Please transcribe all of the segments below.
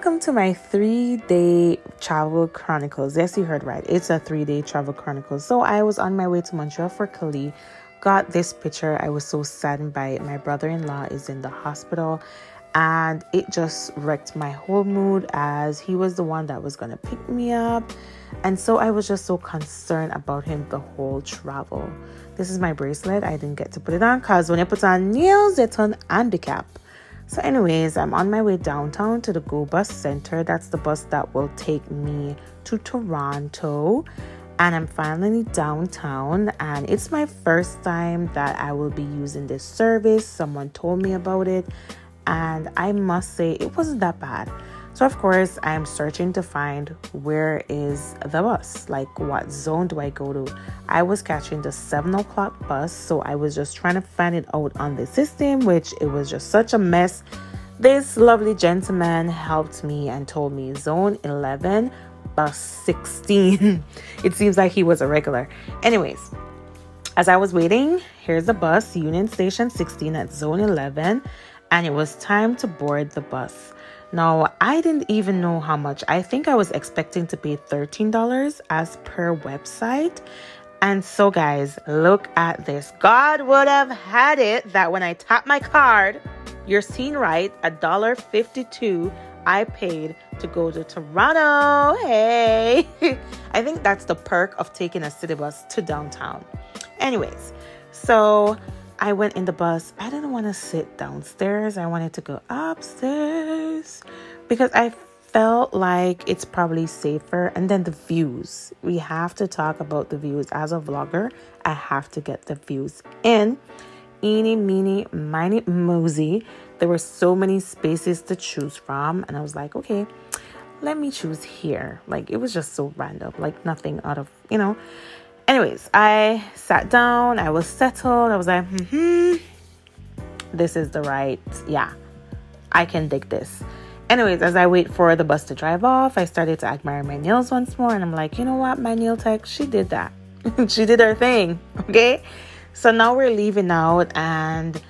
Welcome, to my three day travel chronicles. Yes, you heard right. It's a three day travel chronicles. So I was on my way to Montreal for Kali. Got this picture. I was so saddened by it. My brother in law is in the hospital and it just wrecked my whole mood as he was the one that was going to pick me up. And so I was just so concerned about him the whole travel. This is my bracelet. I didn't get to put it on because when I put on nails, they turn handicap. So, anyways, I'm on my way downtown to the Go Bus Center. That's the bus that will take me to Toronto. And I'm finally downtown, and it's my first time that I will be using this service. Someone told me about it, and I must say it wasn't that bad. So, of course, I'm searching to find where is the bus? Like, what zone do I go to? I was catching the seven o'clock bus, so I was just trying to find it out on the system, which it was just such a mess. This lovely gentleman helped me and told me zone 11, bus 16. it seems like he was a regular. Anyways, as I was waiting, here's the bus, Union Station 16 at zone 11, and it was time to board the bus. Now, I didn't even know how much. I think I was expecting to pay $13 as per website. And so, guys, look at this. God would have had it that when I tap my card, you're seeing right, a dollar fifty-two I paid to go to Toronto. Hey, I think that's the perk of taking a city bus to downtown. Anyways, so I went in the bus. I didn't want to sit downstairs. I wanted to go upstairs because I felt like it's probably safer. And then the views. We have to talk about the views. As a vlogger, I have to get the views in. Eeny, meeny, miny, mosey. There were so many spaces to choose from. And I was like, okay, let me choose here. Like, it was just so random. Like, nothing out of, you know. Anyways, I sat down, I was settled. I was like, hmm, this is the right, yeah, I can dig this. Anyways, as I wait for the bus to drive off, I started to admire my nails once more. And I'm like, you know what? My nail tech, she did that. she did her thing. Okay. So now we're leaving out and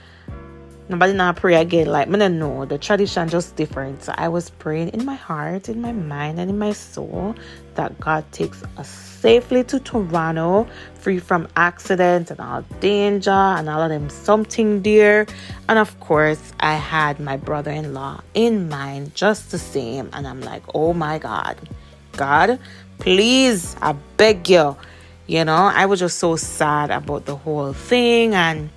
nobody not pray again. Like, don't know. The tradition just different. So I was praying in my heart, in my mind, and in my soul that God takes us safely to Toronto, free from accidents and all danger and all of them something dear. And of course, I had my brother-in-law in mind just the same. And I'm like, oh my God, God, please, I beg you. You know, I was just so sad about the whole thing and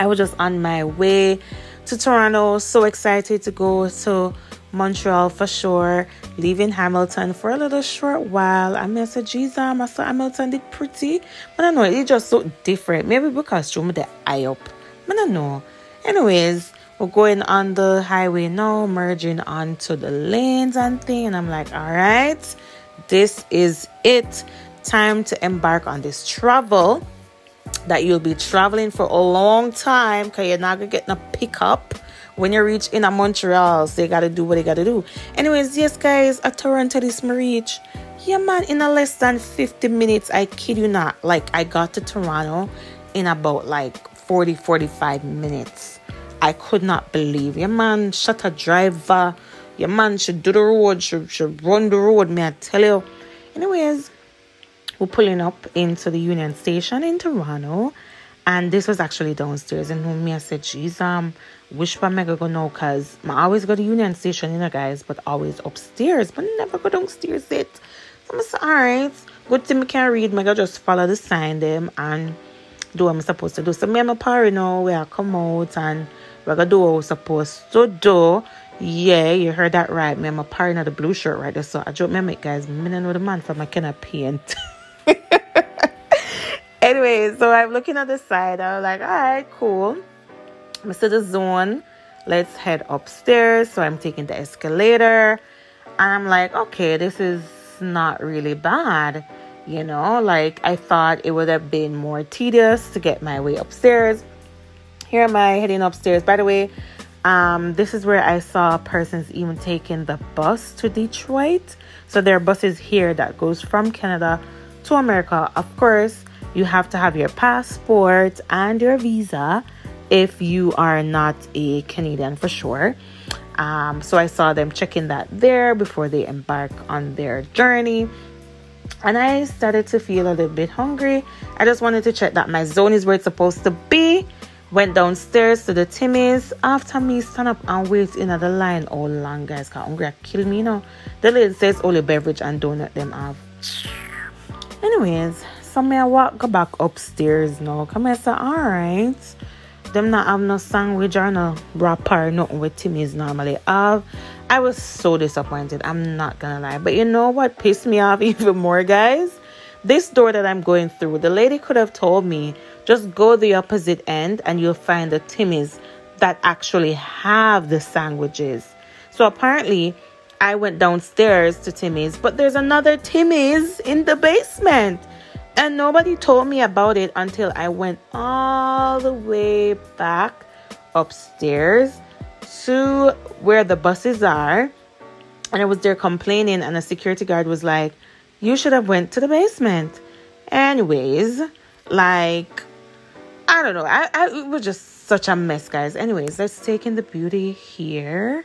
I was just on my way to Toronto, so excited to go to Montreal for sure, leaving Hamilton for a little short while. I miss a Jesus, um, I saw Hamilton did pretty, but I know it's just so different. Maybe because you the eye up, but I know. Anyways, we're going on the highway now, merging onto the lanes and thing, and I'm like, all right, this is it. Time to embark on this travel that you'll be traveling for a long time because you're not gonna get no pickup when you reach in a Montreal. So you gotta do what you gotta do. Anyways, yes, guys, at Toronto this me reach. Yeah, man, in a less than 50 minutes, I kid you not. Like, I got to Toronto in about like 40 45 minutes. I could not believe. Your man shut a driver. Your man should do the road, should, should run the road, may I tell you. Anyways, we're pulling up into the Union Station in Toronto. And this was actually downstairs. And me, I said, geez, um, which one am I going now? Because I always go to Union Station, you know, guys, but always upstairs, but never go downstairs it. So I'm say, all right, good thing I can read. I just follow the sign them and do what I'm supposed to do. So me and my party now, where I come out and we're going to do what we're supposed to do. Yeah, you heard that right. Me and my party the blue shirt right there. So I joke me, guys, me know the man from my kind of paint. anyway, so I'm looking at the side. I was like, all right, cool. Mr. The zone. Let's head upstairs. So I'm taking the escalator. And I'm like, okay, this is not really bad. You know, like I thought it would have been more tedious to get my way upstairs. Here am I heading upstairs. By the way, um, this is where I saw persons even taking the bus to Detroit. So there are buses here that goes from Canada to America, of course, you have to have your passport and your visa if you are not a Canadian for sure. Um, so I saw them checking that there before they embark on their journey. And I started to feel a little bit hungry. I just wanted to check that my zone is where it's supposed to be. Went downstairs to the Timmy's. After me stand up and wait in the line all long, guys. Cause hungry I kill me, you know. The lady says only beverage and donut them have. Anyways, so me I walk go back upstairs now. Come here, say, alright. Them not have no sandwich or no wrapper, nothing with Timmy's normally have. I was so disappointed. I'm not gonna lie. But you know what pissed me off even more, guys? This door that I'm going through, the lady could have told me just go the opposite end and you'll find the Timmy's that actually have the sandwiches. So apparently, I went downstairs to Timmy's, but there's another Timmy's in the basement. And nobody told me about it until I went all the way back upstairs to where the buses are. And I was there complaining and a security guard was like, "You should have went to the basement." Anyways, like I don't know. I, I it was just such a mess, guys. Anyways, let's take in the beauty here.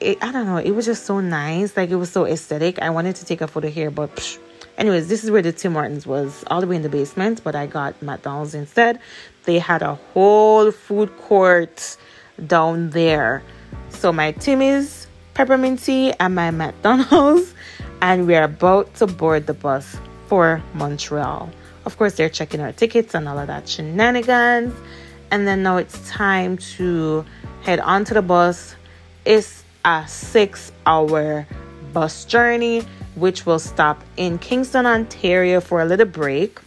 It, I don't know. It was just so nice. Like it was so aesthetic. I wanted to take a photo here, but psh, Anyways, this is where the Tim Hortons was, all the way in the basement, but I got McDonald's instead. They had a whole food court down there. So my Timmy's peppermint tea and my McDonald's, and we're about to board the bus for Montreal. Of course, they're checking our tickets and all of that shenanigans. And then now it's time to head onto the bus. It's a six hour bus journey which will stop in Kingston, Ontario for a little break.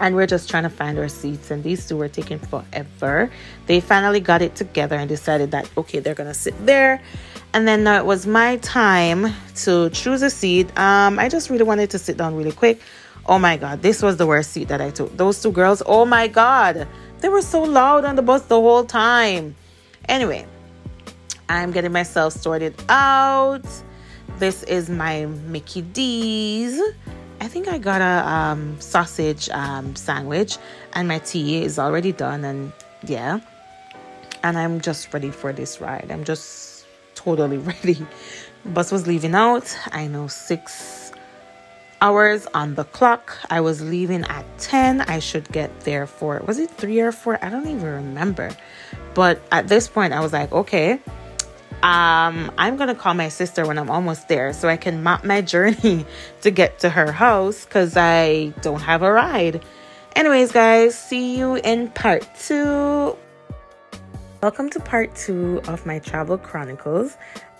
And we're just trying to find our seats, and these two were taking forever. They finally got it together and decided that okay, they're gonna sit there. And then now it was my time to choose a seat. Um, I just really wanted to sit down really quick. Oh my god, this was the worst seat that I took. Those two girls, oh my god, they were so loud on the bus the whole time. Anyway, I'm getting myself sorted out. This is my Mickey D's. I think I got a um, sausage um, sandwich, and my tea is already done. And yeah, and I'm just ready for this ride. I'm just totally ready. Bus was leaving out. I know six hours on the clock. I was leaving at 10. I should get there for was it three or four? I don't even remember. But at this point, I was like, okay, um, I'm gonna call my sister when I'm almost there so I can map my journey to get to her house because I don't have a ride. Anyways, guys, see you in part two. Welcome to part two of my travel chronicles.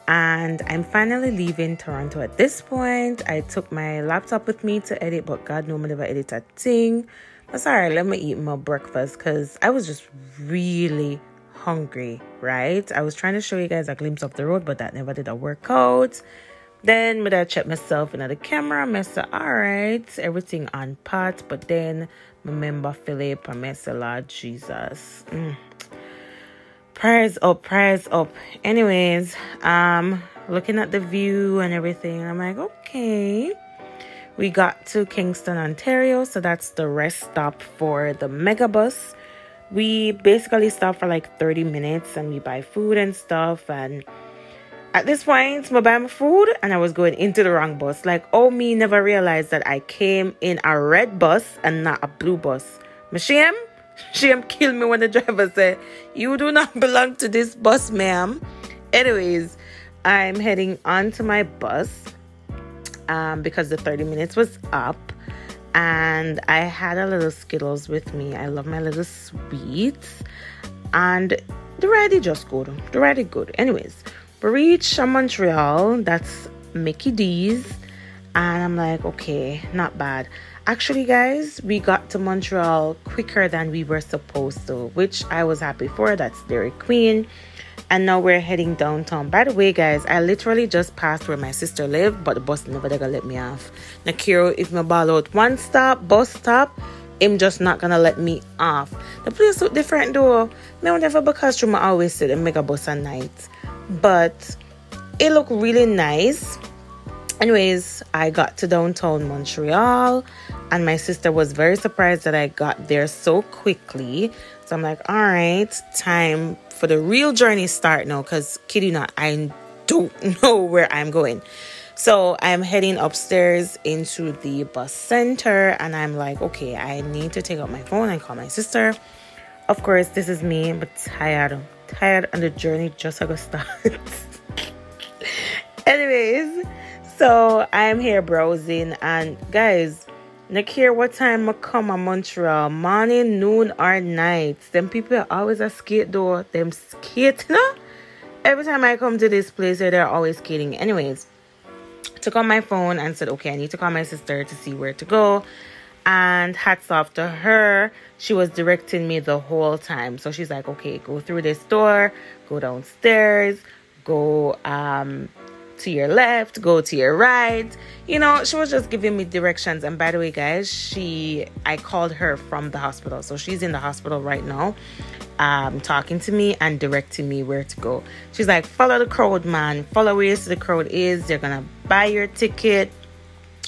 And I'm finally leaving Toronto at this point. I took my laptop with me to edit, but God knows I never edit a thing. But sorry, let me eat my breakfast because I was just really hungry, right? I was trying to show you guys a glimpse of the road, but that never did a workout. Then I check myself in the camera, I said, all right, everything on pot. But then remember Philip, I said, Lord Jesus. Mm. Prayers up, prayers up. Anyways, um, looking at the view and everything, I'm like, okay. We got to Kingston, Ontario, so that's the rest stop for the megabus we basically stop for like 30 minutes and we buy food and stuff and at this point I buy my food and I was going into the wrong bus. Like oh me never realized that I came in a red bus and not a blue bus. Shame. Shame kill me when the driver said you do not belong to this bus ma'am. Anyways I'm heading on to my bus um, because the 30 minutes was up and I had a little Skittles with me. I love my little sweets, and the ride is just good. The ride is good. Anyways, we reached Montreal. That's Mickey D's, and I'm like, okay, not bad. Actually, guys, we got to Montreal quicker than we were supposed to, which I was happy for. That's Dairy Queen and now we're heading downtown. By the way, guys, I literally just passed where my sister lived, but the bus never gonna let me off. Nakiro, if my ball out one stop, bus stop, him just not gonna let me off. The place look different though. Me whenever because I always see the mega bus at night. But it looked really nice. Anyways, I got to downtown Montreal and my sister was very surprised that I got there so quickly. So I'm like, all right, time for the real journey start now. Cause kidding not, I don't know where I'm going. So I'm heading upstairs into the bus center and I'm like, okay, I need to take out my phone and call my sister. Of course, this is me, but tired. Tired and the journey just got started. Anyways, so I'm here browsing and guys, not care what time I come to Montreal, morning, noon, or night. Them people are always a skate though. Them skate, no? Every time I come to this place, they're always skating. Anyways, took on my phone and said, okay, I need to call my sister to see where to go. And hats off to her. She was directing me the whole time. So she's like, okay, go through this door, go downstairs, go um to your left, go to your right. You know, she was just giving me directions. And by the way, guys, she I called her from the hospital. So she's in the hospital right now, um, talking to me and directing me where to go. She's like, follow the crowd, man. Follow where the crowd is. They're gonna buy your ticket.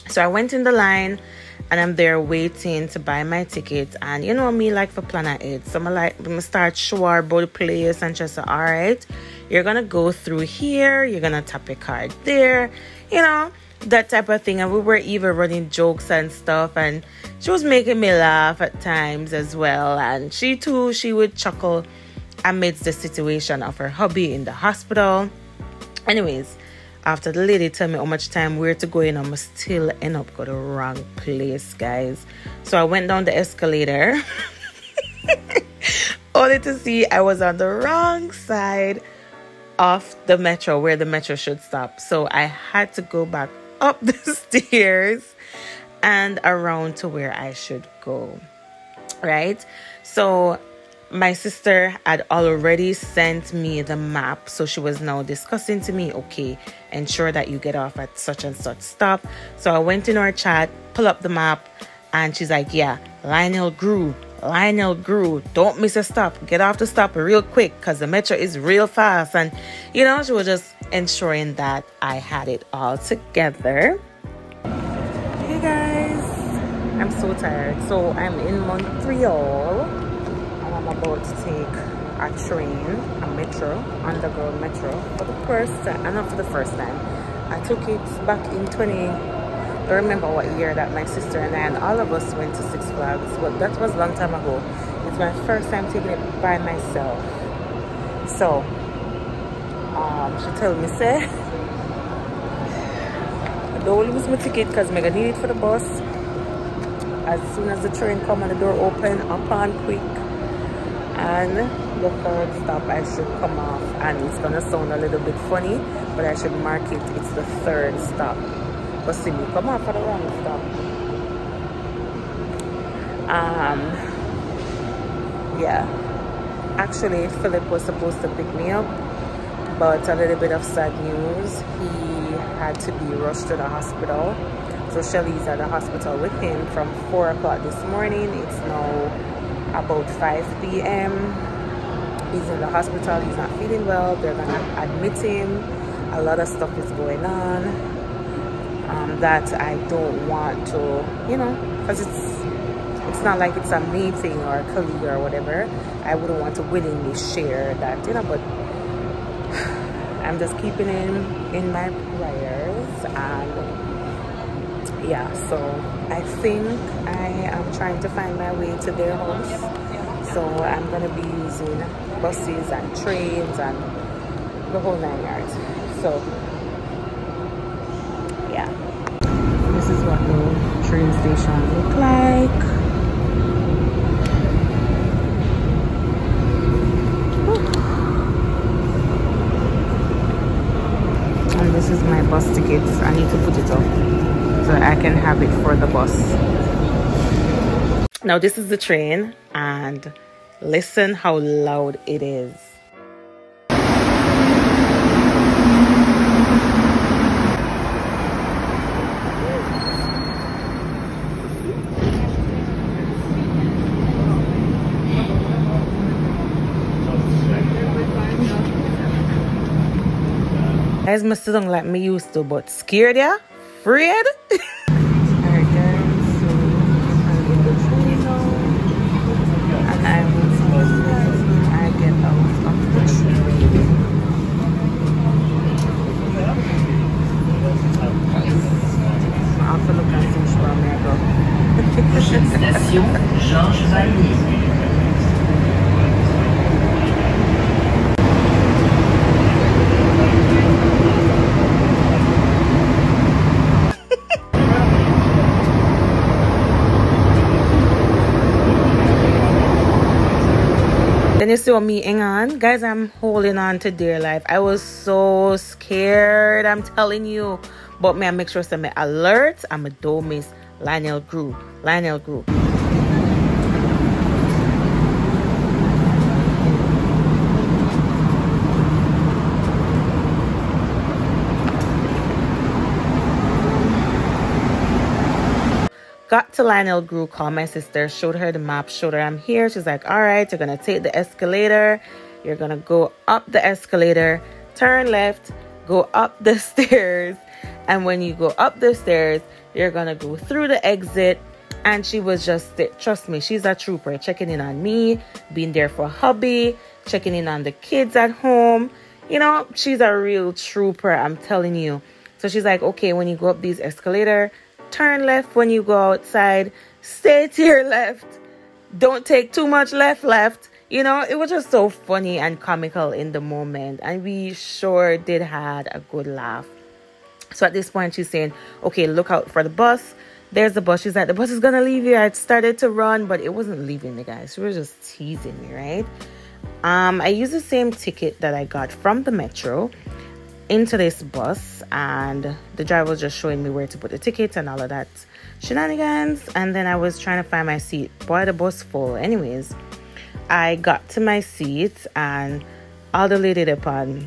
So I went in the line and I'm there waiting to buy my ticket. And you know me, like for Planet 8. So I'm like, I'm start sure about the place and just say, all right, you're gonna go through here, you're gonna tap your card there, you know, that type of thing. And we were even running jokes and stuff, and she was making me laugh at times as well. And she too, she would chuckle amidst the situation of her hubby in the hospital. Anyways, after the lady tell me how much time where to go in, I'm still end up go the wrong place, guys. So I went down the escalator. only to see I was on the wrong side of the metro where the metro should stop. So I had to go back up the stairs and around to where I should go. Right? So my sister had already sent me the map so she was now discussing to me okay ensure that you get off at such and such stop. So i went in our chat pull up the map and she's like yeah Lionel Groulx Lionel Groulx don't miss a stop. Get off the stop real quick because the metro is real fast. And you know she was just ensuring that i had it all together. Hey guys. I'm so tired. So i'm in montreal I'm about to take a train, a metro, underground metro for the first time, and not for the first time. I took it back in 20, I don't remember what year that my sister and I and all of us went to Six Flags, but that was a long time ago. It's my first time taking it by myself. So, um, she told me, say, don't lose my ticket because I'm going to need it for the bus. As soon as the train come and the door open, up on quick and the third stop I should come off and it's gonna sound a little bit funny but I should mark it. It's the third stop. But see me come off at the wrong stop. Um yeah. Actually Philip was supposed to pick me up but a little bit of sad news. He had to be rushed to the hospital. So Shelly's at the hospital with him from 4 o'clock this morning. It's now about 5 p.m. He's in the hospital, he's not feeling well, they're gonna admit him. A lot of stuff is going on um, that I don't want to, you know, because it's it's not like it's a me thing or a colleague or whatever. I wouldn't want to willingly share that, you know, but I'm just keeping him in my prayers and yeah so i think i am trying to find my way to their house. So i'm gonna be using buses and trains and the whole nine yards. So yeah. This is what the train station look like. And this is my bus tickets. I need to put it up can have it for the bus. Now this is the train and listen how loud it is. Guys, my still don't like me used to, but scared ya? Fred? Georges Allier. Then you see me hang on. Guys, I'm holding on to dear life. I was so scared, I'm telling you. But me, I make sure I'm alert. I'm a do miss Lionel Groulx. Lionel Groulx. got to Lionel Groulx, called my sister, showed her the map, showed her I'm here. She's like, all right, you're going to take the escalator. You're going to go up the escalator, turn left, go up the stairs. And when you go up the stairs, you're to go through the exit. And she was just, trust me, she's a trooper, checking in on me, being there for hubby, checking in on the kids at home. You know, she's a real trooper, I'm telling you. So she's like, okay, when you go up these escalator, turn left when you go outside, stay to your left, don't take too much left, left. You know, it was just so funny and comical in the moment, and we sure did had a good laugh. So at this point, she's saying, Okay, look out for the bus. There's the bus. She's like, The bus is gonna leave you. I started to run, but it wasn't leaving me, guys. She was just teasing me, right? Um, I used the same ticket that I got from the metro into this bus and the driver was just showing me where to put the ticket and all of that shenanigans and then i was trying to find my seat boy the bus full anyways i got to my seat and all the lady upon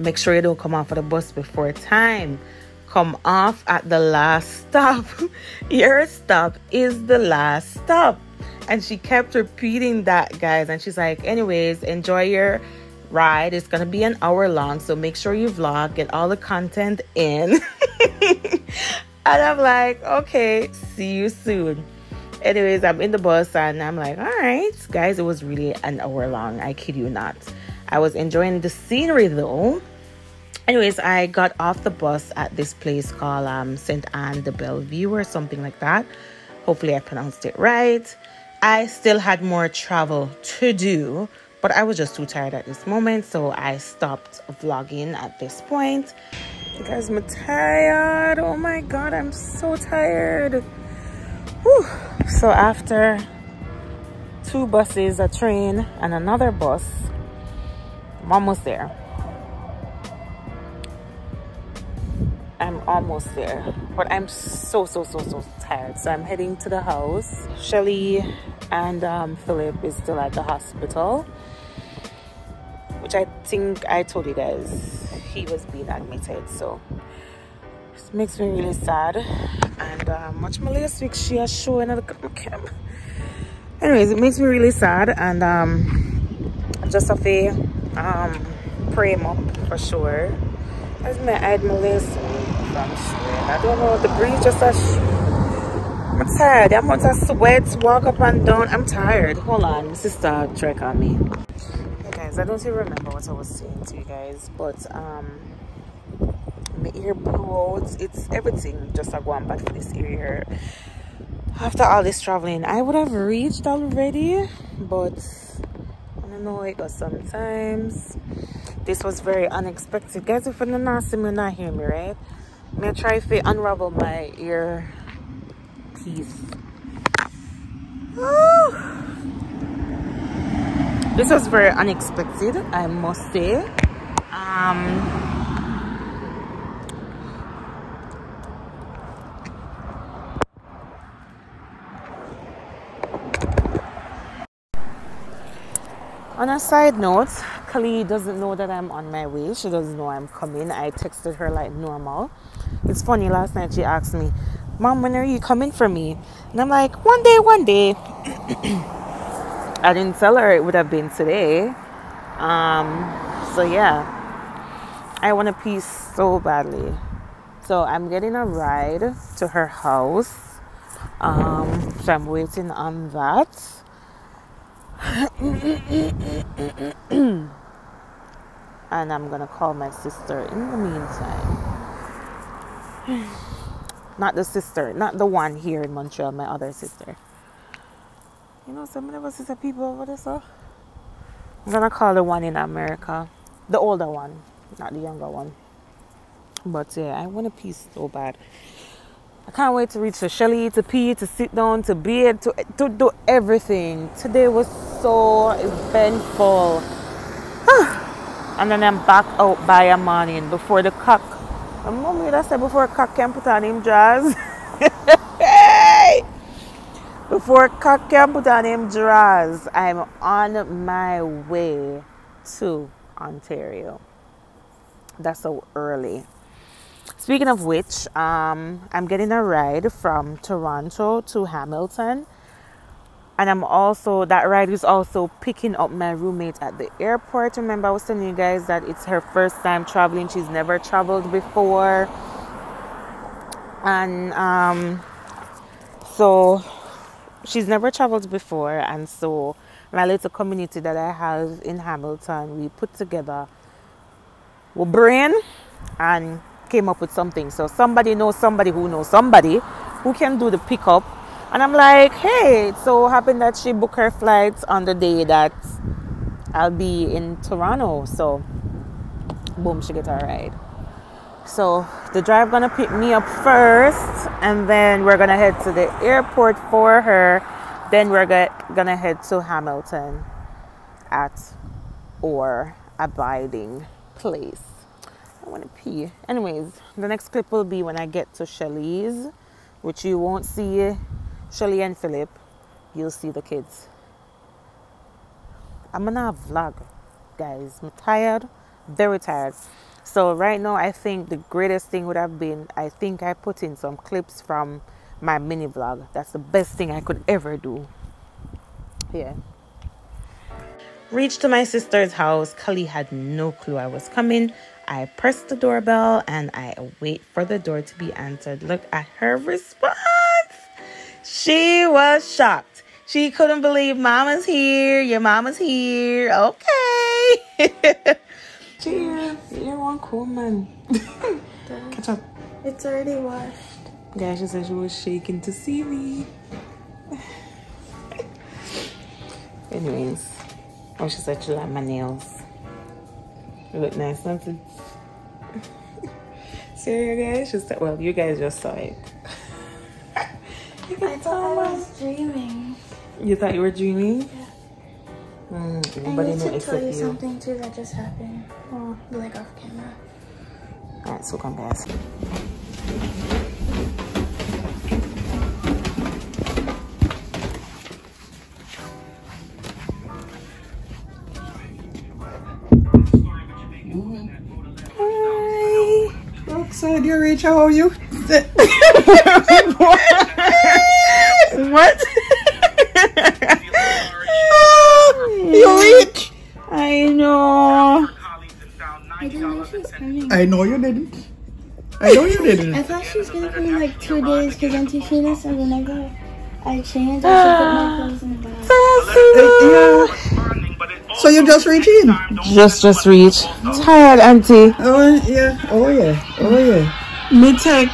make sure you don't come off of the bus before time come off at the last stop your stop is the last stop and she kept repeating that guys and she's like anyways enjoy your ride. It's going to be an hour long, so make sure you vlog, get all the content in. and I'm like, okay, see you soon. Anyways, I'm in the bus and I'm like, all right, guys, it was really an hour long. I kid you not. I was enjoying the scenery though. Anyways, I got off the bus at this place called um, St. Anne de Bellevue or something like that. Hopefully, I pronounced it right. I still had more travel to do, but I was just too tired at this moment, so I stopped vlogging at this point. You guys, I'm tired. Oh my god, I'm so tired. Whew. So after two buses, a train, and another bus, I'm almost there. I'm almost there, but I'm so, so, so, so tired. So I'm heading to the house. Shelly and um, Philip is still at the hospital which I think I told you guys he was being admitted. So it makes me really sad. And um, much more last week she has shown another camp. Anyways, it makes me really sad and um, just a fair um, pray up for sure. As my eyed sure. I don't know, the breeze just I'm tired. I'm going to sweat, walk up and down. I'm tired. Hold on, sister trick on me guys i don't even remember what i was saying to you guys but um my ear blew out it's everything just like going back for this ear after all this traveling i would have reached already but i don't know it goes sometimes this was very unexpected guys if you're not seeing me not hear me right i'm gonna try to unravel my ear piece. This was very unexpected i must say. Um, on a side note Kali doesn't know that I'm on my way. She doesn't know I'm coming. I texted her like normal it's funny last night she asked me mom when are you coming for me and I'm like one day one day I didn't tell her it would have been today. Um, so yeah, I want a piece so badly. So I'm getting a ride to her house. Um, so I'm waiting on that. and I'm gonna call my sister in the meantime. Not the sister, not the one here in Montreal, my other sister. You know, some of us is a people over there, so. I'm gonna call the one in America. The older one, not the younger one. But yeah, I want a piece so bad. I can't wait to reach to Shelly, to pee, to sit down, to bed, to, to do everything. Today was so eventful. and then I'm back out by a morning before the cock. My mommy that said before cock can put on him jazz. before cock can put on him drawers, I'm on my way to Ontario. That's so early. Speaking of which, um, I'm getting a ride from Toronto to Hamilton. And I'm also, that ride is also picking up my roommate at the airport. Remember, I was telling you guys that it's her first time traveling. She's never traveled before. And um, so she's never traveled before. And so my little community that I have in Hamilton, we put together our brain and came up with something. So somebody knows somebody who knows somebody who can do the pickup. And I'm like, hey, it so happened that she booked her flights on the day that I'll be in Toronto. So boom, she gets her ride. So the driver gonna pick me up first and then we're gonna head to the airport for her. Then we're gonna head to Hamilton at or abiding place. I want to pee. Anyways, the next clip will be when I get to Shelly's, which you won't see Shelly and Philip. You'll see the kids. I'm gonna vlog, guys. I'm tired, very tired. So right now, I think the greatest thing would have been I think I put in some clips from my mini vlog. That's the best thing I could ever do. Yeah. Reached to my sister's house. Kali had no clue I was coming. I press the doorbell and I wait for the door to be answered. Look at her response. She was shocked. She couldn't believe mama's here. Your mama's here. Okay. Cheers. You're one cool man. Catch up. It's already washed. Yeah, she said she was shaking to see me. Anyways, oh, she said she liked my nails. They look nice, don't it? See you guys? Just well, you guys just saw it. You I thought I was dreaming. You thought you were dreaming? Yeah. Mm, nobody I need to tell you, you something too that just happened. Oh, like off camera. Alright, so come past. outside your reach. How are you? what? you reach? I know. I know she was coming. I know you didn't. I know you didn't. I thought she was gonna come in like two days because Auntie Sheena said whenever I change, I should put my clothes in the bag. Uh, yeah. So you just reach in? Just, just reach. Tired, Auntie. Oh yeah. Oh yeah. Oh yeah. Me take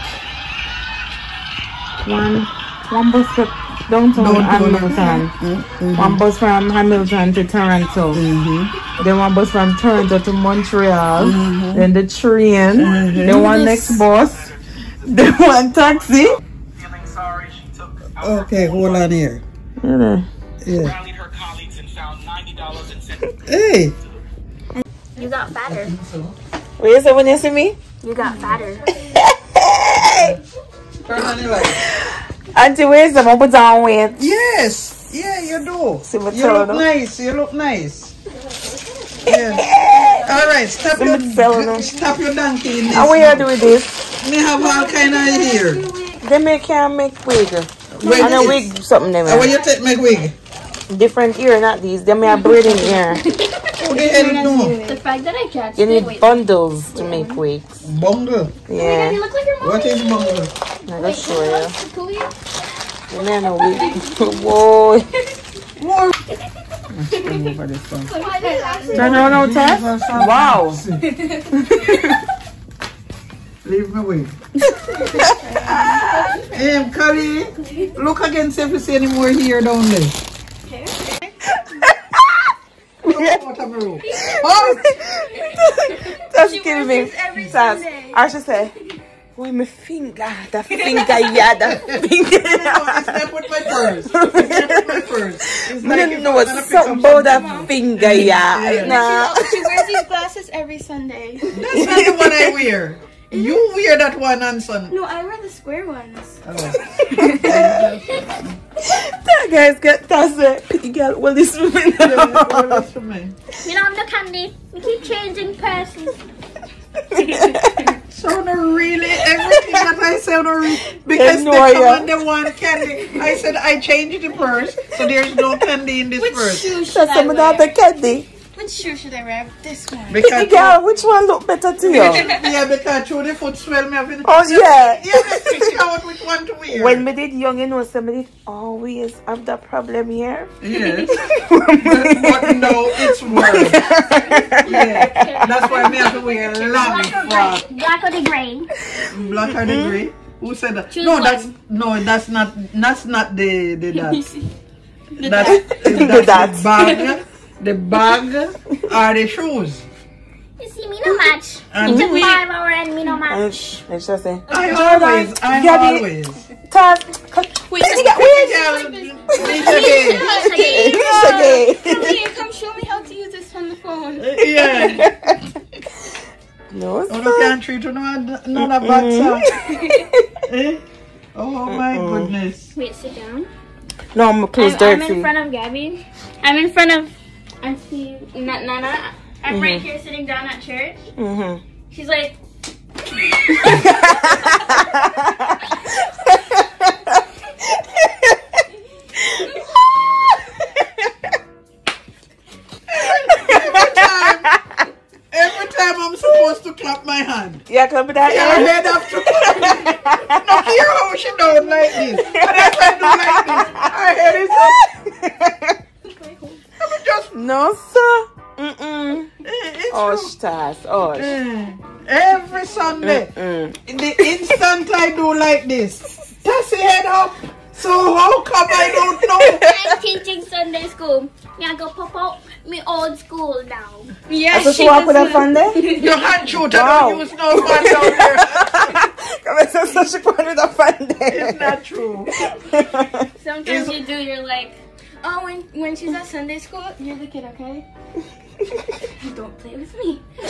one, one bus trip downtown Downtown. Hamilton. Mm-hmm. One bus from Hamilton to Toronto. Mm-hmm. Then one bus from Toronto to Montreal. Mm-hmm. Then the train. Mm-hmm. Then one next bus. Then one taxi. Okay, hold on here. Yeah. yeah. Hey. You got fatter. What you say when you see me? You got fatter. Auntie, where's the mobile down weight? Yes. Yeah, you do. See you look nice. You look nice. yeah. All right, stop your stop your donkey in this. How are you doing this? Me have all kind of hair. They make can make wig. Wig and a wig something them. How you take make wig? Different ear, not these. They may have braiding ear. Who the hell? The fact that I catch You need bundles to make wigs. Bungle? Yeah. you look like your mom. What is bungle? I'm not sure. You may know wig. Whoa. More. Turn around now, Tess. Wow. Leave me wig. um, Curry, look again see if you see any more here down there. out of my room. Oh, Just She kill me. this every Sas, Sunday. I should say, why my finger? The finger, yeah, the no, finger. it's not with my purse. It's not with my purse. It's I like don't if know I'm gonna what's pick up something about something. finger, yeah. Yeah. Nah. She wears these glasses every Sunday. That's not the one I wear. You wear that one on Sunday. No, I wear the square ones. Oh. That guy's got that's it. Pretty girl, well, this woman. Well, for me. You know, I'm the candy. We keep changing persons. So no really everything that I said no really because know, they come yeah. under one candy. I said I changed the purse, so there's no candy in this Which purse. shoe should That's I some of the candy. Which shoe should I wear? This one. Pretty Because girl, which one look better to you? yeah, because through the foot swell me up in Oh, yeah. Yeah, let's figure out which one to wear. When me did young, you know, somebody always have that problem here. Yes. but no, it's worse. Yeah. That's why me have to wear a long Black or frock. Black or the gray? Black or the hmm? gray? Who said that? Choose no, one. that's no, that's not that's not the the that. The That's, The that's that. the bag, the bag or the shoes. You see, me no match. And Took five hour and me no match. And sh- and she say, I always, I Gabby. always. Taz, Wait, Pretty girl, wait. Yeah, Lisa Gay. Lisa Gay. Come here, come show me how to use this on the phone. Uh, yeah. No, Oh, no, can't treat you no, none of bad stuff. Eh? Oh my goodness. Wait, sit down. no, I'm close I'm, I'm dirty. in front of Gabby. I'm in front of Auntie Na- Nana. I'm right here sitting down at church. Mm-hmm. She's like, Every time, every time I'm supposed to clap my hand. yeah, come with that. Your Yeah. head up to clap. No, hear how she don't like this. And if I do like this, her head is up. I'm just, no, sir. Mm-mm. it's Oh, true. Stas. Oh, sh- Eh, Every Sunday, mm. the instant I do like this, that's the head up. So how come I don't know? I'm teaching Sunday school. Me I go pop out me old school now. Yeah, So she walk with her fun? Your hand shooter Wow. don't use no fun down there. Come on, so, so she put with her fun. It's not true. Sometimes you do, you're like, Oh, when when she's at Sunday school, you're the kid, okay? don't play with me.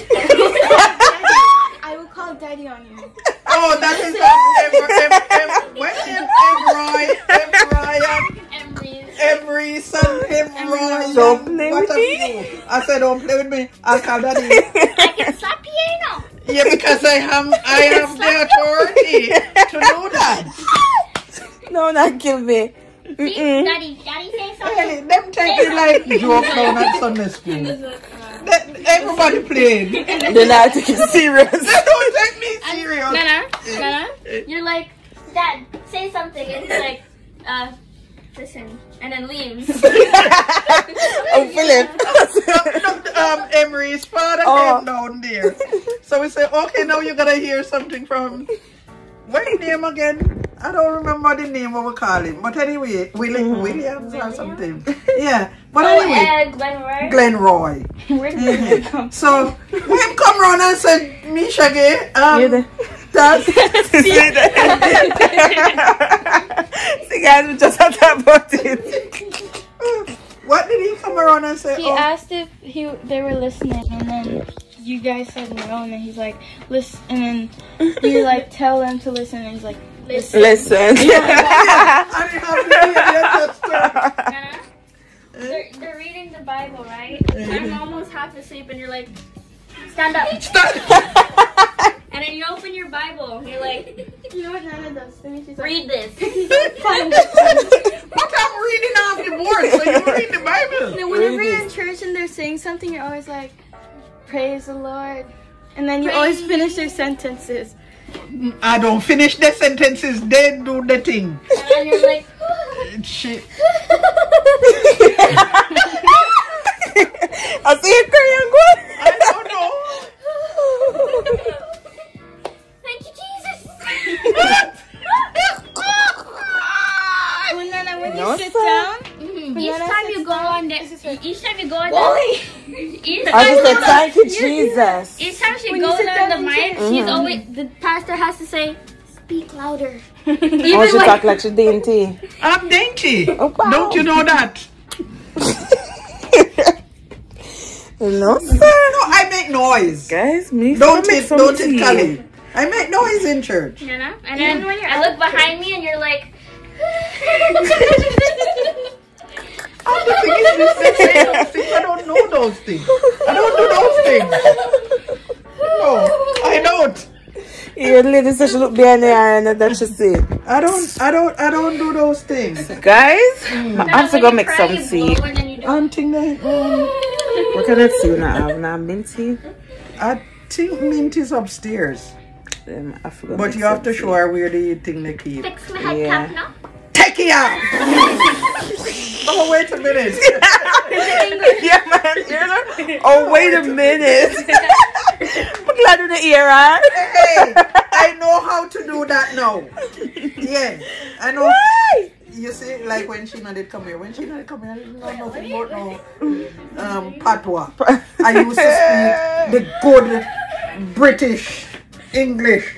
I will call daddy on you. Oh, that is every, every, every, what is every, every, Every um, every Sunday, Ryan. Um, don't play What with me. you? I said, don't play with me. I'll call daddy. I can slap you, you. Yeah, because I have, I have the authority to do that. no, not kill me. See. Daddy, Daddy say something. Really, them take it like joke down at Sunday school. They- Everybody played. They're not taking serious. They don't take me serious. Nana, Nana, you're like, Dad, say something. And he's like, uh, listen, and then leaves. oh, Philip. um, Emery's father Oh. came down there. So we say, okay, now you gotta hear something from. What his name again? I don't remember the name of we call him. But anyway, William, Williams or something. Yeah. But oh, anyway, uh, Glenroy. Glenroy. Where did you come? So when him come round and said, Misha gay, You um, that's See that? See, guys, we just had that about it. what did he come around and say? He oh, asked if he they were listening, and then you guys said no, and then he's like, listen, and then you like tell them to listen, and he's like, listen. Listen. I didn't have the idea just to- Nana, they're, they're reading the Bible, right? I'm almost half asleep, and you're like, stand up. And then you open your Bible, and you're like, You know what Nana does to me? She's like, read this. But I'm reading off the board, so you read the Bible. No, whenever you're in church and they're saying something, you're always like, praise the Lord. And then you always finish their sentences. I don't finish the sentences, they do the thing. And you're like, Shit. I see you crying, good. I don't know. thank you, Jesus. When Nana, when No, you sit sir. down, When You Nana start time you go on there, each time you go on there, each I just said, time, thank you, Jesus. each time she When goes on the in mic, chair. she's mm-hmm. always the pastor has to say, "Speak louder." Oh, Even she when- talk like she dainty. I'm dainty. Oh, wow. Don't you know that? no, sir. No, I make noise. Guys, me Don't make it, some don't tea. it, Kali. I make noise in church. You know? And then I look behind me and you're like. Oh, the thing is, this they say those things. I don't know those things. I don't do those things. No, I don't. Your lady said she look behind the iron and that she see. I don't. I don't. I don't do those things. Guys, I have to go make some tea. I'm thinking. Um, What kind of see now? I have now minty. I think mint is upstairs, Um, I forgot. but you have some to tea. show her where the thing they keep. Fix my head Yeah. cap now. Take it out. oh wait a minute. yeah, man. You know? Oh, wait a minute. I'm glad of the ear, huh? hey, I know how to do that now. Yeah, I know. Why? You see, like when she did come here, when she did come here, I didn't know nothing about no um, patois. I used to speak the good British English.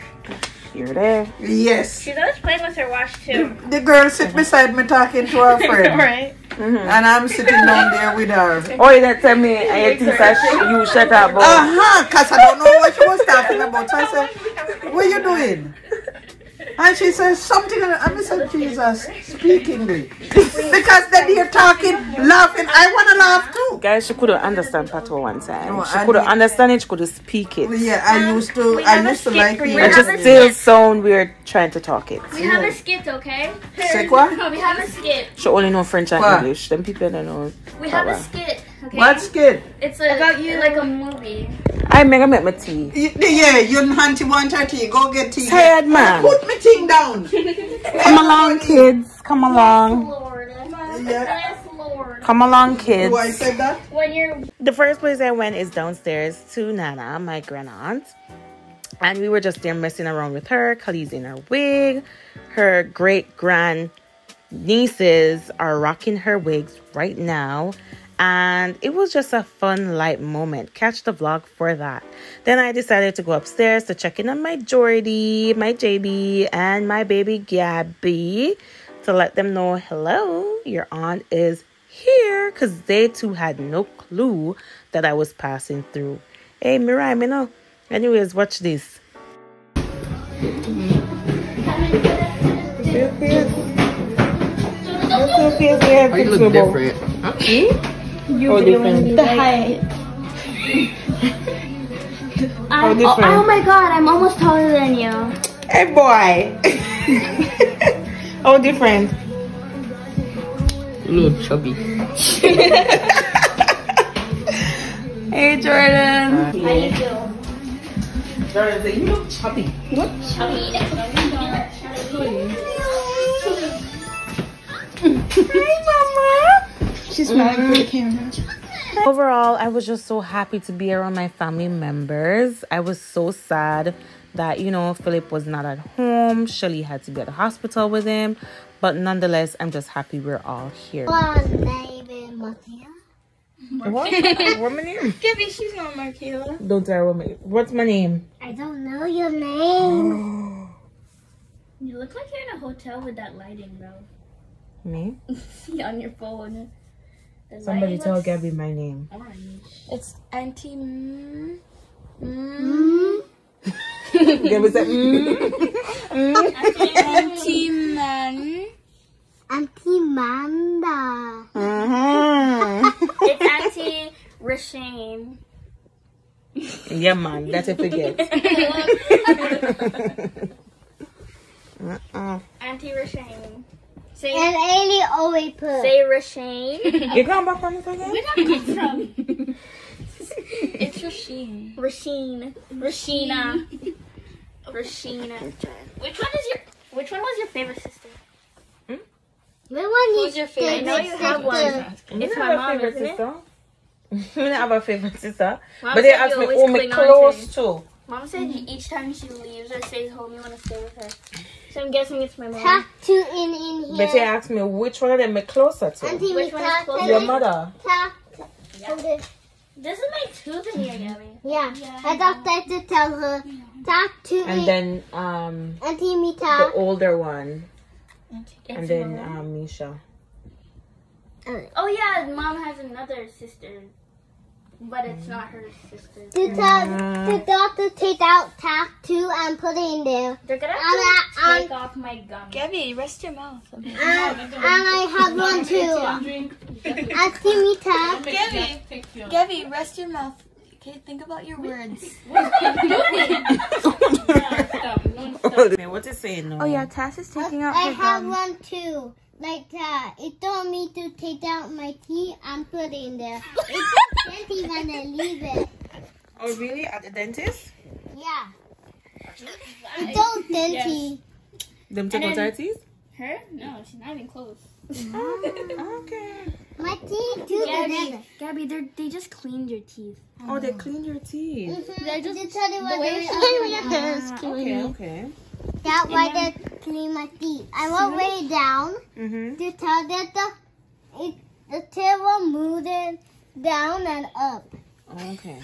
You're there. Yes. She's always playing with her watch too. The girl sit beside me talking to her friend, Right. and I'm sitting down there with her. Oh, you didn't tell me I think that sh- you shut up. Uh huh, because I don't know what she was talking about. So I said, What you doing? And she says something, and I said, Jesus, speak English. Because then you're talking, laughing. I want to laugh too. Guys, she couldn't understand patois one time. No, she I couldn't understand it. She couldn't speak it. Yeah, I um, used to, We I used to skit like for you. It have just still skit. sound weird trying to talk it. We have a skit, okay? C'est quoi? We have a skit. She only know French and What? English. Them people don't know. We have a skit. Okay. What's good? It's a, about you, like a movie. I make make my tea. Y- Yeah, you auntie want her tea. Go get tea. Tired man. Put me thing down. Come along, kids. Come along. Lord. Yeah. Yes, Lord. Come along, kids. Do I said that? When you're The first place I went is downstairs to Nana, my grand aunt. And we were just there messing around with her. Kali's in her wig. Her great grand nieces are rocking her wigs right now. And it was just a fun, light moment. Catch the vlog for that. Then I decided to go upstairs to check in on my Jordy, my JB, and my baby Gabby to let them know hello, your aunt is here because they too had no clue that I was passing through. Hey, Mirai, me know. Anyways, watch this. You look different. Hmm? Oh, different. The height. How oh, different? oh my god, I'm almost taller than you. Hey, boy. How different? You look chubby. Hey, Jordan. How you feel? Jordan said, you look chubby. She's smiling for the camera. Overall, I was just so happy to be around my family members. I was so sad that, you know, Philip was not at home. Shelly had to be at the hospital with him. But nonetheless, I'm just happy we're all here. What? What's my name? Gibby, she's not Markayla. Don't tell her what my, what's my name. I don't know your name. You look like you're in a hotel with that lighting, bro. Me? See on your phone. The Somebody tell looks Gabby my name. Orange. It's Auntie. Mm, Mm. Gabby said, mm. Auntie Man. Auntie Manda. Mhm. It's Auntie Rashane. Yeah, man, that's a forget. uh-uh. Auntie Rashane. Say, And Ailey always put. say Rashane. You come back on it again? Where did that come from? It's Rasheen. Rasheen. Rashina. Rashina. Which one is your Which one was your favorite sister? Hmm? Which one Who's is your the favorite? I know you have sister? one. It's You my have a mom, favorite isn't it? sister? I don't have a favorite sister. Mom but they said asked me who me cling close to. Mom said each time she leaves or stays home, you want to stay with her. So I'm guessing it's my mom. Tattoo in in But you asked me which one of them are closer to. Auntie, Which me one is ta- closer? Your mother. ta- Hold it. This is my tooth in here, Gabby. Yeah, I got that to tell her. Tattoo And then um Auntie Mita. the older one. It's And then um Misha. Oh yeah, mom has another sister, but it's not her sister. To tell the doctor take out tattoo and put it in there. They're gonna And have to I, take off my gum. Gabby, rest your mouth. and, and I have one too. Auntie Mita. Gabby, Gabby, rest your mouth. Okay, think about your words. what is saying now? Oh yeah, Tass is taking out I her have one too. Like that. It told me to take out my teeth and put it in there. It didn't even leave it. Oh really? At the dentist? Yeah. It told Denti. Them took out her teeth? Her? No, she's not even close. Ah, okay. My teeth too Gabby. Gabby, they they just cleaned your teeth. Oh, they cleaned your teeth. Mm-hmm. They just said it was way very ah, Okay, ah, okay. That's why they clean my teeth. I went way down Mm-hmm. to tell that the it, the table moved it down and up. Okay.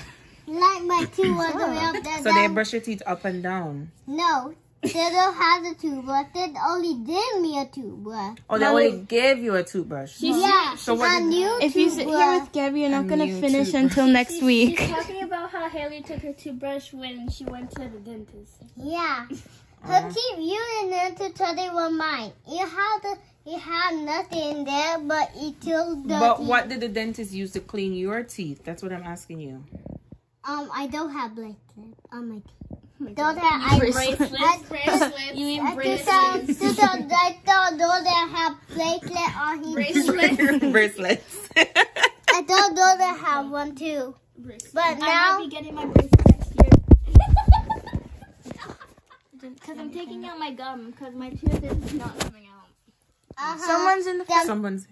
Like my teeth was the way up there. So they brush your teeth up and down. No, they don't have the toothbrush. They only did me a toothbrush. Oh, they only gave you a toothbrush. Yeah, So what a did- new If you sit here with Gabby, you're not gonna finish toothbrush. until next week. She's talking about how Haley took her toothbrush when she went to the dentist. Yeah. Her teeth you and then to tell they were mine. You had the you had nothing in there, but it still dirty. But what did the dentist use to clean your teeth? That's what I'm asking you. Um, I don't have bracelet on my teeth. Don't have I Bracelets, bracelets. You mean I bracelets? thought, I thought, I thought those that have bracelet on his Bracelets. Bracelets. I thought those that have one too. But I now, might be getting my braces next year. Because I'm taking out my gum because my tooth is not coming out. uh-huh, Someone's in the. Someone's.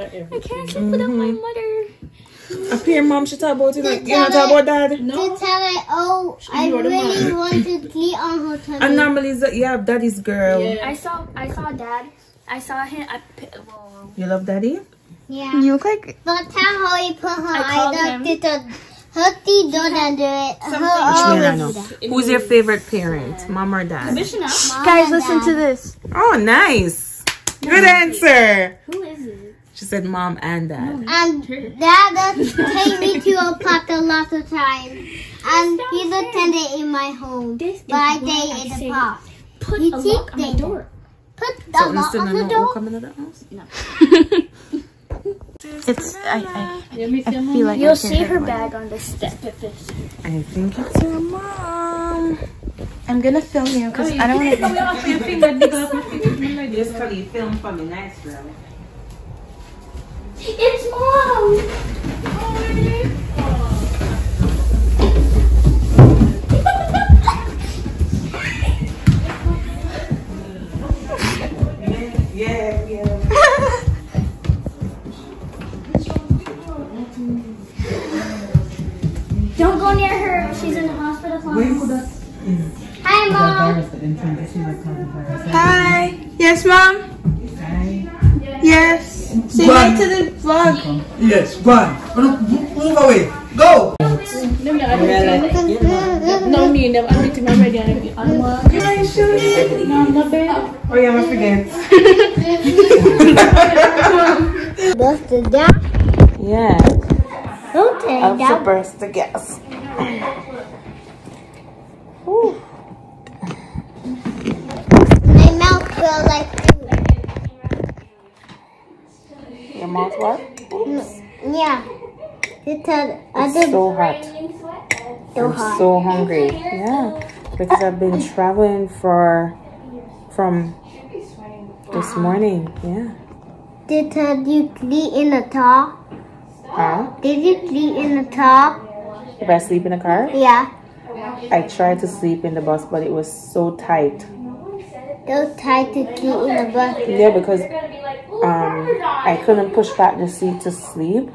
I can't keep without my mother. Up here, mom. She talk about it. You not talk about dad. to tell her, oh, I really want to clean on her tummy. And normally, is that- yeah, daddy's girl. I saw I saw dad. I saw him. I, pi- whoa. You love daddy? Yeah. You look like But tell how he put her I called eyes him. up to the her don't do it. Which one I know? Who's your favorite parent, mom or dad? Commissioner. Mom guys. Listen Dad. to this. Oh, nice. Good answer. Who is it? She said mom and dad. And dad does take me to a park a lot of times. And he's attended in my home. This is But I why stay I in the say park. Put You a lock on the door. Put the So lock on the door. coming to the house? It's I I, I feel like You'll can see hear her bag on the step if it's. I think it's your mom. I'm gonna film you because oh, I don't want to. Yes, Khalid, film for me. Nice, girl. It's mom! Yeah, yeah. Don't go near her. She's in the hospital. Hi, mom! Hi. Yes, mom. Yes. Say hi to the vlog. Yes, go. Move move away. Go. No, me never. I'm eating already. I'm Oh, yeah, I forget. Bust it down. Yeah. It I'll down. burst the gas. My mouth feels like food. Your mouth what? Yeah. Because I It's did so hot. so I'm hot. so hungry. Yeah. Because I've been traveling for from this morning. Yeah. Did you sleep in the car? Huh? Did you sleep in the car? If I sleep in the car, Yeah. I tried to sleep in the bus, but it was so tight. Don't try to sleep in the bus. Yeah, because um, I couldn't push back the seat to sleep,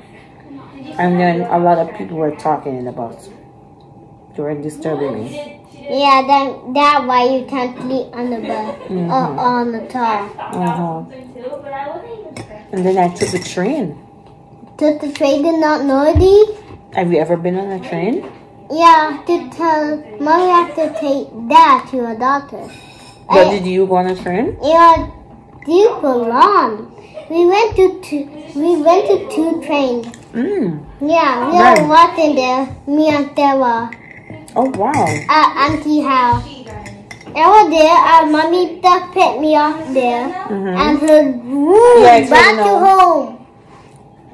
and then a lot of people were talking in the bus. You were disturbing me. Yeah, then that why you can't sleep on the bus Mm-hmm. or on the top. Uh-huh. And then I took the train. Does the train did not noisy? Have you ever been on a train? Yeah, to tell mommy have to take that to a doctor. But I- did you go on a train? Yeah, you belong. We went to two, we went to two trains. Mm. Yeah, we Right. were walking there. Me and Sarah Oh wow. at Auntie house. I was there. And mommy just picked me up there, Mhm. and her woo, Yeah, back to home.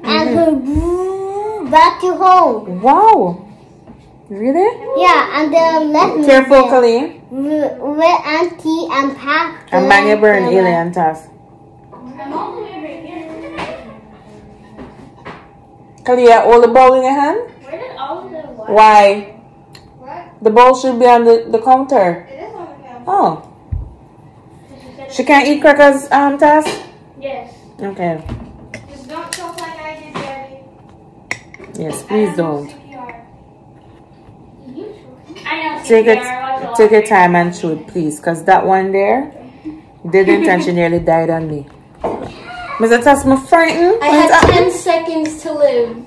And her woo, back to home. Wow. Really? Yeah, and then let me Careful, there. Kali. with with Auntie and Pastor. And man, you burn Sarah. alien task. Kali, you hold the bowl in your hand? Where did all of the what? Why? What? The bowl should be on the, the counter. It is on the counter. Oh. She She can't eat crackers, um, Task? Yes. Okay. Just don't choke like I did, Daddy. Yes, please don't. Take it, a take your time and chew it, please, because that one there didn't and she nearly died on me. Mr. Task, me frightened. I when it had happened. 10 seconds to live.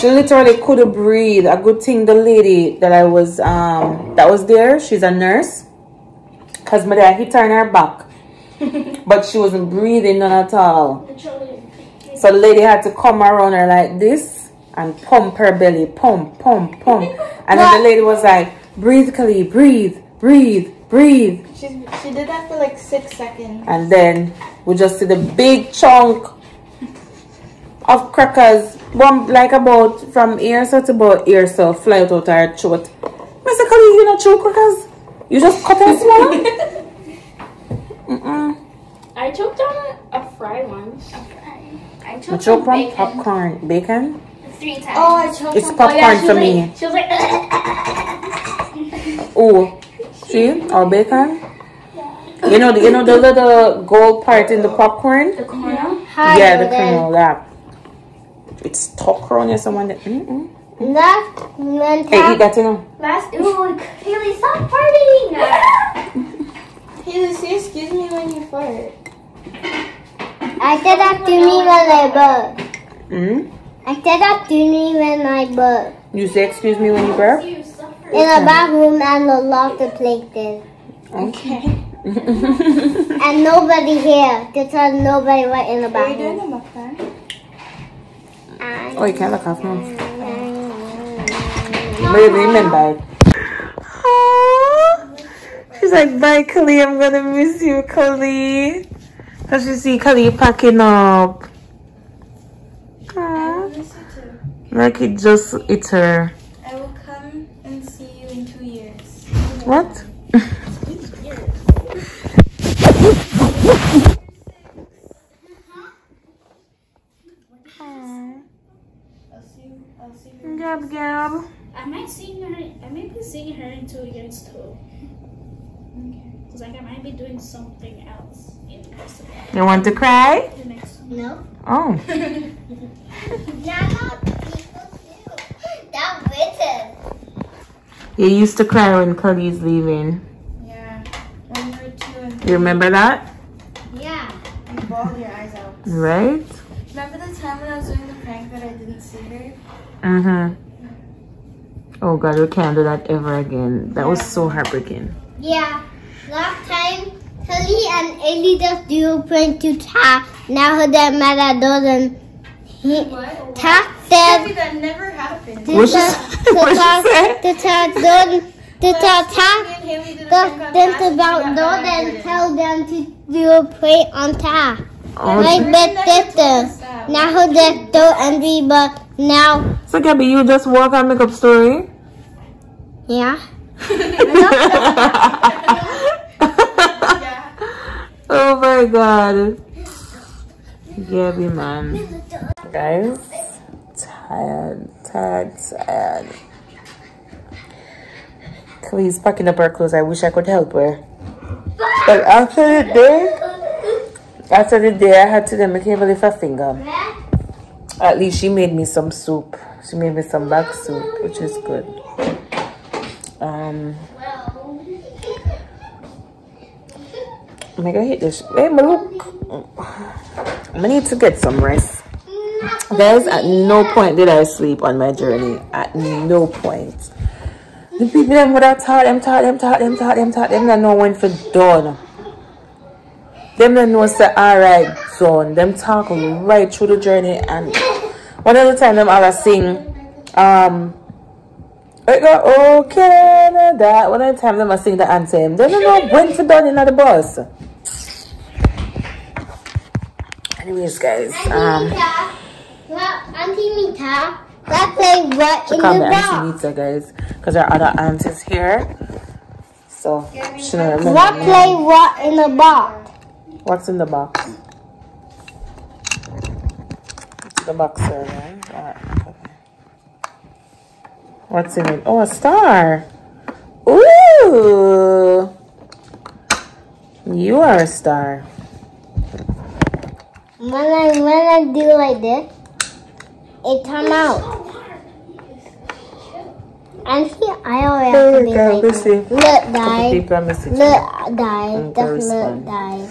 She literally couldn't breathe. A good thing the lady that I was um that was there, she's a nurse. Cause my dad hit her in her back. but she wasn't breathing none at all. So the lady had to come around her like this and pump her belly. Pump, pump, pump. And then the lady was like, breathe, Kali, breathe, breathe, breathe. She, she did that for like six seconds. And then we just see the big chunk of crackers, one like about from ear so to about ear so fly out of her throat. Mr. Kali, you not chew crackers? You just cut and swallow? Mm-mm. I choked on a, a fry once. I You choked on on bacon popcorn, bacon? Three times. Oh, I choked It's on popcorn yeah, for was me. She was like, Oh, see, or bacon. You know, the, you know the little gold part in the popcorn. the corner. Hi, yeah, the then. kernel that. It's stuck around you. Someone that. Mm-mm. Last when Hey, eat that, you know. Last, ooh, Haley, stop farting. Haley, say excuse me when you fart. I said that to me when I burp. Mm? I said that to me when I burp. You say excuse me when you burp. In the bathroom and a lot of places. Okay. And nobody here. Because nobody went in the Are you doing bathroom. a mukbang? oh, you can't look off now. Maybe remember. She's like, bye, Kali. I'm gonna miss you, Kali. Cause you see Kali packing up. Aw. miss you too. Like it just it's her. I will come and see you in two years. What? I'll see you. I'll see you. Gab gab. I might see her. I might be seeing her in two years too. Cause like I might be doing something else in the rest of You want to cry? the next. No. Oh. You used to cry when Kali's leaving. Yeah. You were two and You remember that? Yeah. you bawled your eyes out. Right? Remember the time when I was doing the prank that I didn't see her? Mm-hmm. Oh god, we can't do that ever again. That was so heartbreaking. Yeah. Last time, Kelly and Ellie just do prank to Ta. Now her dad mad doesn't. He, What? Ta said Baby, that never happened. to What'd she Ta, say? to What'd she Ta, say? to Ta, don't, to Ta, Me Ta, and Haley did a the, prank on them Tash to and she about got don't and tell them to do a prank on Ta. Oh, My Never best told us sister. that. Now her dad don't angry, but now, so Gabby, you just walk and make up story? yeah. Yeah. oh my god. Gabby, man. Guys, tired, tired, tired. Please packing up her clothes. I wish I could help her. But after the day, after the day, I had to her lift a finger. At least she made me some soup. She made me some black soup, which is good. Um, I'm gonna hit this. Hey, look, I need to get some rest. Guys, at no point did I sleep on my journey. At no point. The people them would have taught them, taught them, taught them, taught them, taught them, that know when for done. Them that know say alright zone. Them talk right through the journey and one of time them all sing um I go okay that one of time them I sing the anthem. They don't know when for done in the bus. Anyways guys, um Auntie Mita, let's play what in the box. Auntie Nita guys because our other aunt is here. So she don't remember What me. play what in the box? What's in the box? It's the box there, right? Okay. What's in it? Oh, a star. Ooh. You are a star. When I when I do like this, it come out. And see, I already have to be Okay, like let's this. see. Look, Couple die. people. Look, die. Mm, Just look, die.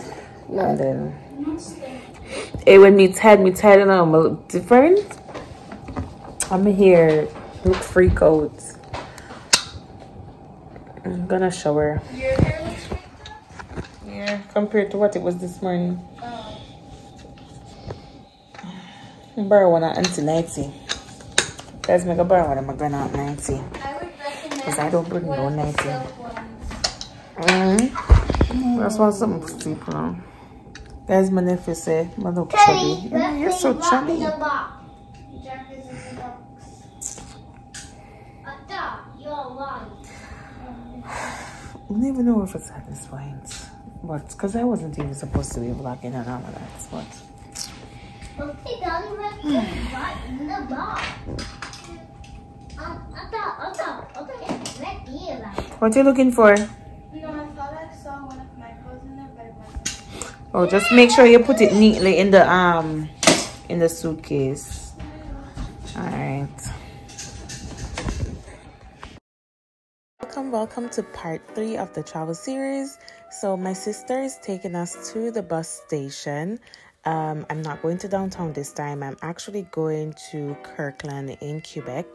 And then, hey, when me tired, me tired and I'm a little different. I'm here, look free out. I'm gonna shower. Yeah, compared to what it was this morning. Borrow one at Auntie 90. Guys, make a borrow one, I'm gonna at 90. Because I don't bring no 90. Mm. That's why something steep now. Guys, my nephew say, my look chubby. Yeah, you're so chubby. box. Jack is in the box. I thought you're lying. I don't even know if it's at this point. But, because I wasn't even supposed to be vlogging and all of that. But, Okay, darling, let's put what in the box. Um, I thought, I thought, okay, let's be like. what you looking for? No, I thought I saw one of my clothes in there, but it wasn't. Oh, just make sure you put it neatly in the, um, in the suitcase. Alright. Welcome, welcome to part three of the travel series. So my sister is taking us to the bus station. Um, I'm not going to downtown this time. I'm actually going to Kirkland in Quebec.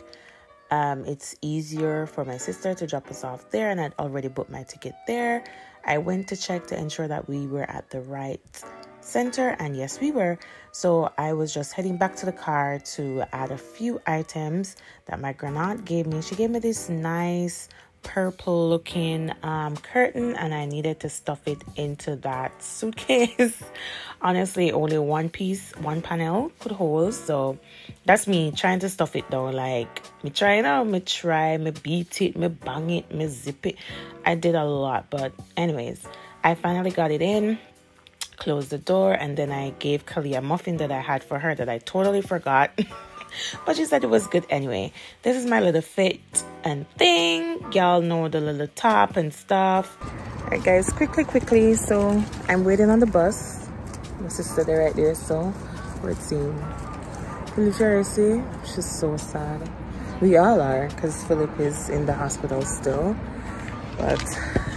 Um, it's easier for my sister to drop us off there, and I'd already booked my ticket there. I went to check to ensure that we were at the right center, and yes, we were. So I was just heading back to the car to add a few items that my grandaunt gave me. She gave me this nice purple looking um, curtain and I needed to stuff it into that suitcase. Honestly, only one piece, one panel could hold. So that's me trying to stuff it though. Like me try it out, me try, me beat it, me bang it, me zip it. I did a lot, but anyways, I finally got it in closed the door and then I gave Kali a muffin that I had for her that I totally forgot. but she said it was good anyway. This is my little fit and thing. Y'all know the little top and stuff. Alright guys, quickly, quickly. So I'm waiting on the bus. My sister there right there, so we're seeing. Philip see, she's so sad. We all are because Philip is in the hospital still. But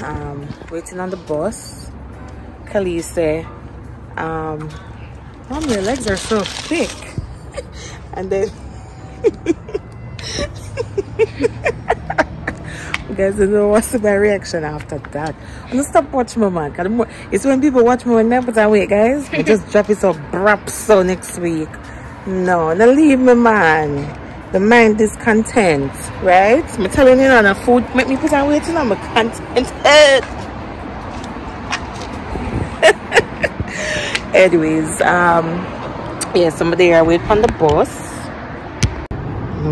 um waiting on the bus. Khalees um, Mom, your legs are so thick. and then, you guys don't know what's my reaction after that. I'm gonna stop watching my man. it's when people watch me when they put away, guys. We just drop it so brap so next week. No, no leave me, man. The mind is content, right? I'm telling you, on a food make me put away to I'm a content. anyways um yeah somebody there wait on the bus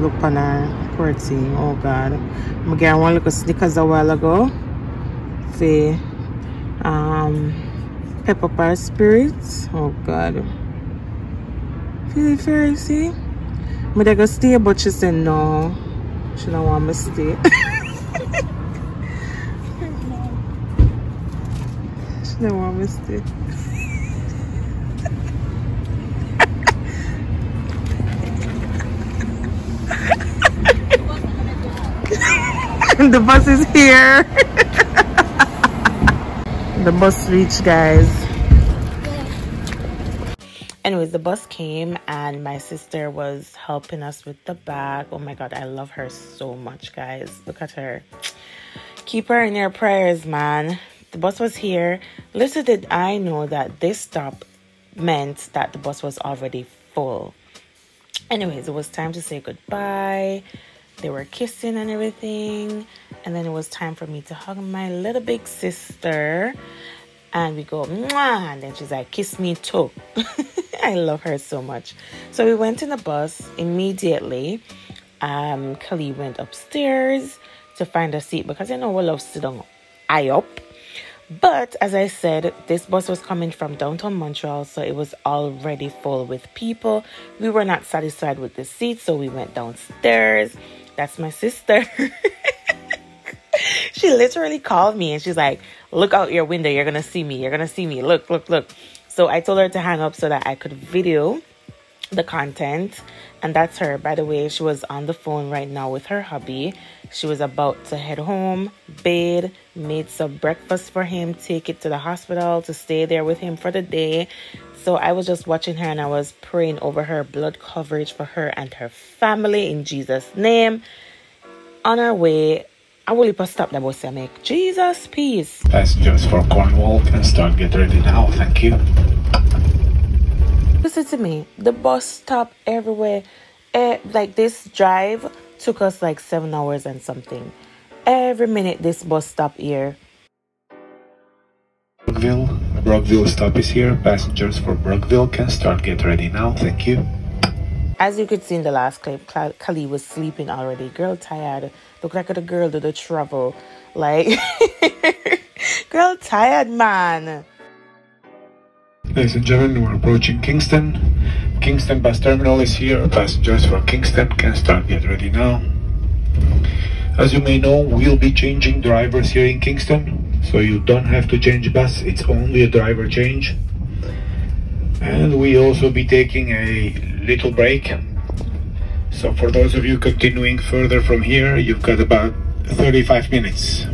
look on her thing oh god. I get one little sneakers a while ago. For um pepper pie spirits. Oh god. Feel very see? But I go stay but she said no. She don't want me to stay. She don't want me to stay the bus is here. the bus reached, guys. Anyways, the bus came and my sister was helping us with the bag. Oh my god, I love her so much, guys. Look at her. Keep her in your prayers, man. The bus was here. Little did I know that this stop meant that the bus was already full. Anyways, it was time to say goodbye. They were kissing and everything. And then it was time for me to hug my little big sister. And we go, Mwah! and then she's like, kiss me too. I love her so much. So we went in the bus immediately. Um, Kelly went upstairs to find a seat because I know we love sit down I up. But as I said, this bus was coming from downtown Montreal, so it was already full with people. We were not satisfied with the seat, so we went downstairs. That's my sister. she literally called me and she's like, Look out your window, you're gonna see me, you're gonna see me. Look, look, look. So I told her to hang up so that I could video the content. And that's her. By the way, she was on the phone right now with her hubby. She was about to head home, bathe, made some breakfast for him, take it to the hospital to stay there with him for the day. So I was just watching her and I was praying over her blood coverage for her and her family in Jesus' name. On our way, I will stop the bus and make Jesus peace. Passengers for Cornwall can start get ready now. Thank you. Listen to me. The bus stop everywhere. Eh, like this drive took us like seven hours and something. Every minute this bus stop here. Brockville. Brockville stop is here. Passengers for Brockville can start get ready now. Thank you. As you could see in the last clip, Kali was sleeping already. Girl tired. Look like the girl did the travel. Like, girl tired, man. Ladies and gentlemen, we're approaching Kingston. Kingston bus terminal is here. Passengers for Kingston can start get ready now. As you may know, we'll be changing drivers here in Kingston, so you don't have to change bus. It's only a driver change. And we also be taking a little break. So for those of you continuing further from here, you've got about 35 minutes.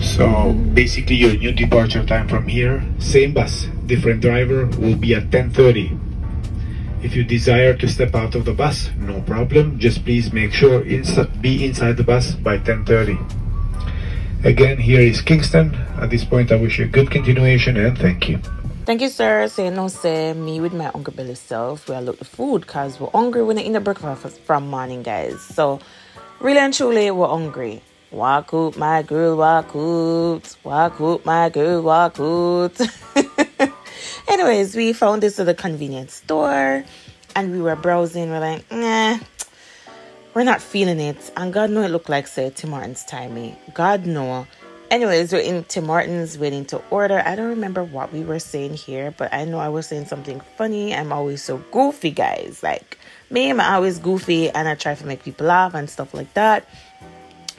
So basically your new departure time from here, same bus, different driver, will be at 10.30. If you desire to step out of the bus, no problem. Just please make sure be inside the bus by 10.30. Again, here is Kingston. At this point, I wish you a good continuation and thank you. Thank you, sir. Say no, say me with my Uncle Billy self. We are look the food because we're hungry when in the breakfast from morning, guys. So, really and truly, we're hungry. Walk out, my girl, walk out. Walk out, my girl, walk out. Anyways, we found this at a convenience store and we were browsing. We're like, nah, we're not feeling it. And God know it looked like, say, Tim Hortons timey. God know. Anyways, we're in Tim Martin's waiting to order. I don't remember what we were saying here, but I know I was saying something funny. I'm always so goofy, guys. Like, me, I'm always goofy and I try to make people laugh and stuff like that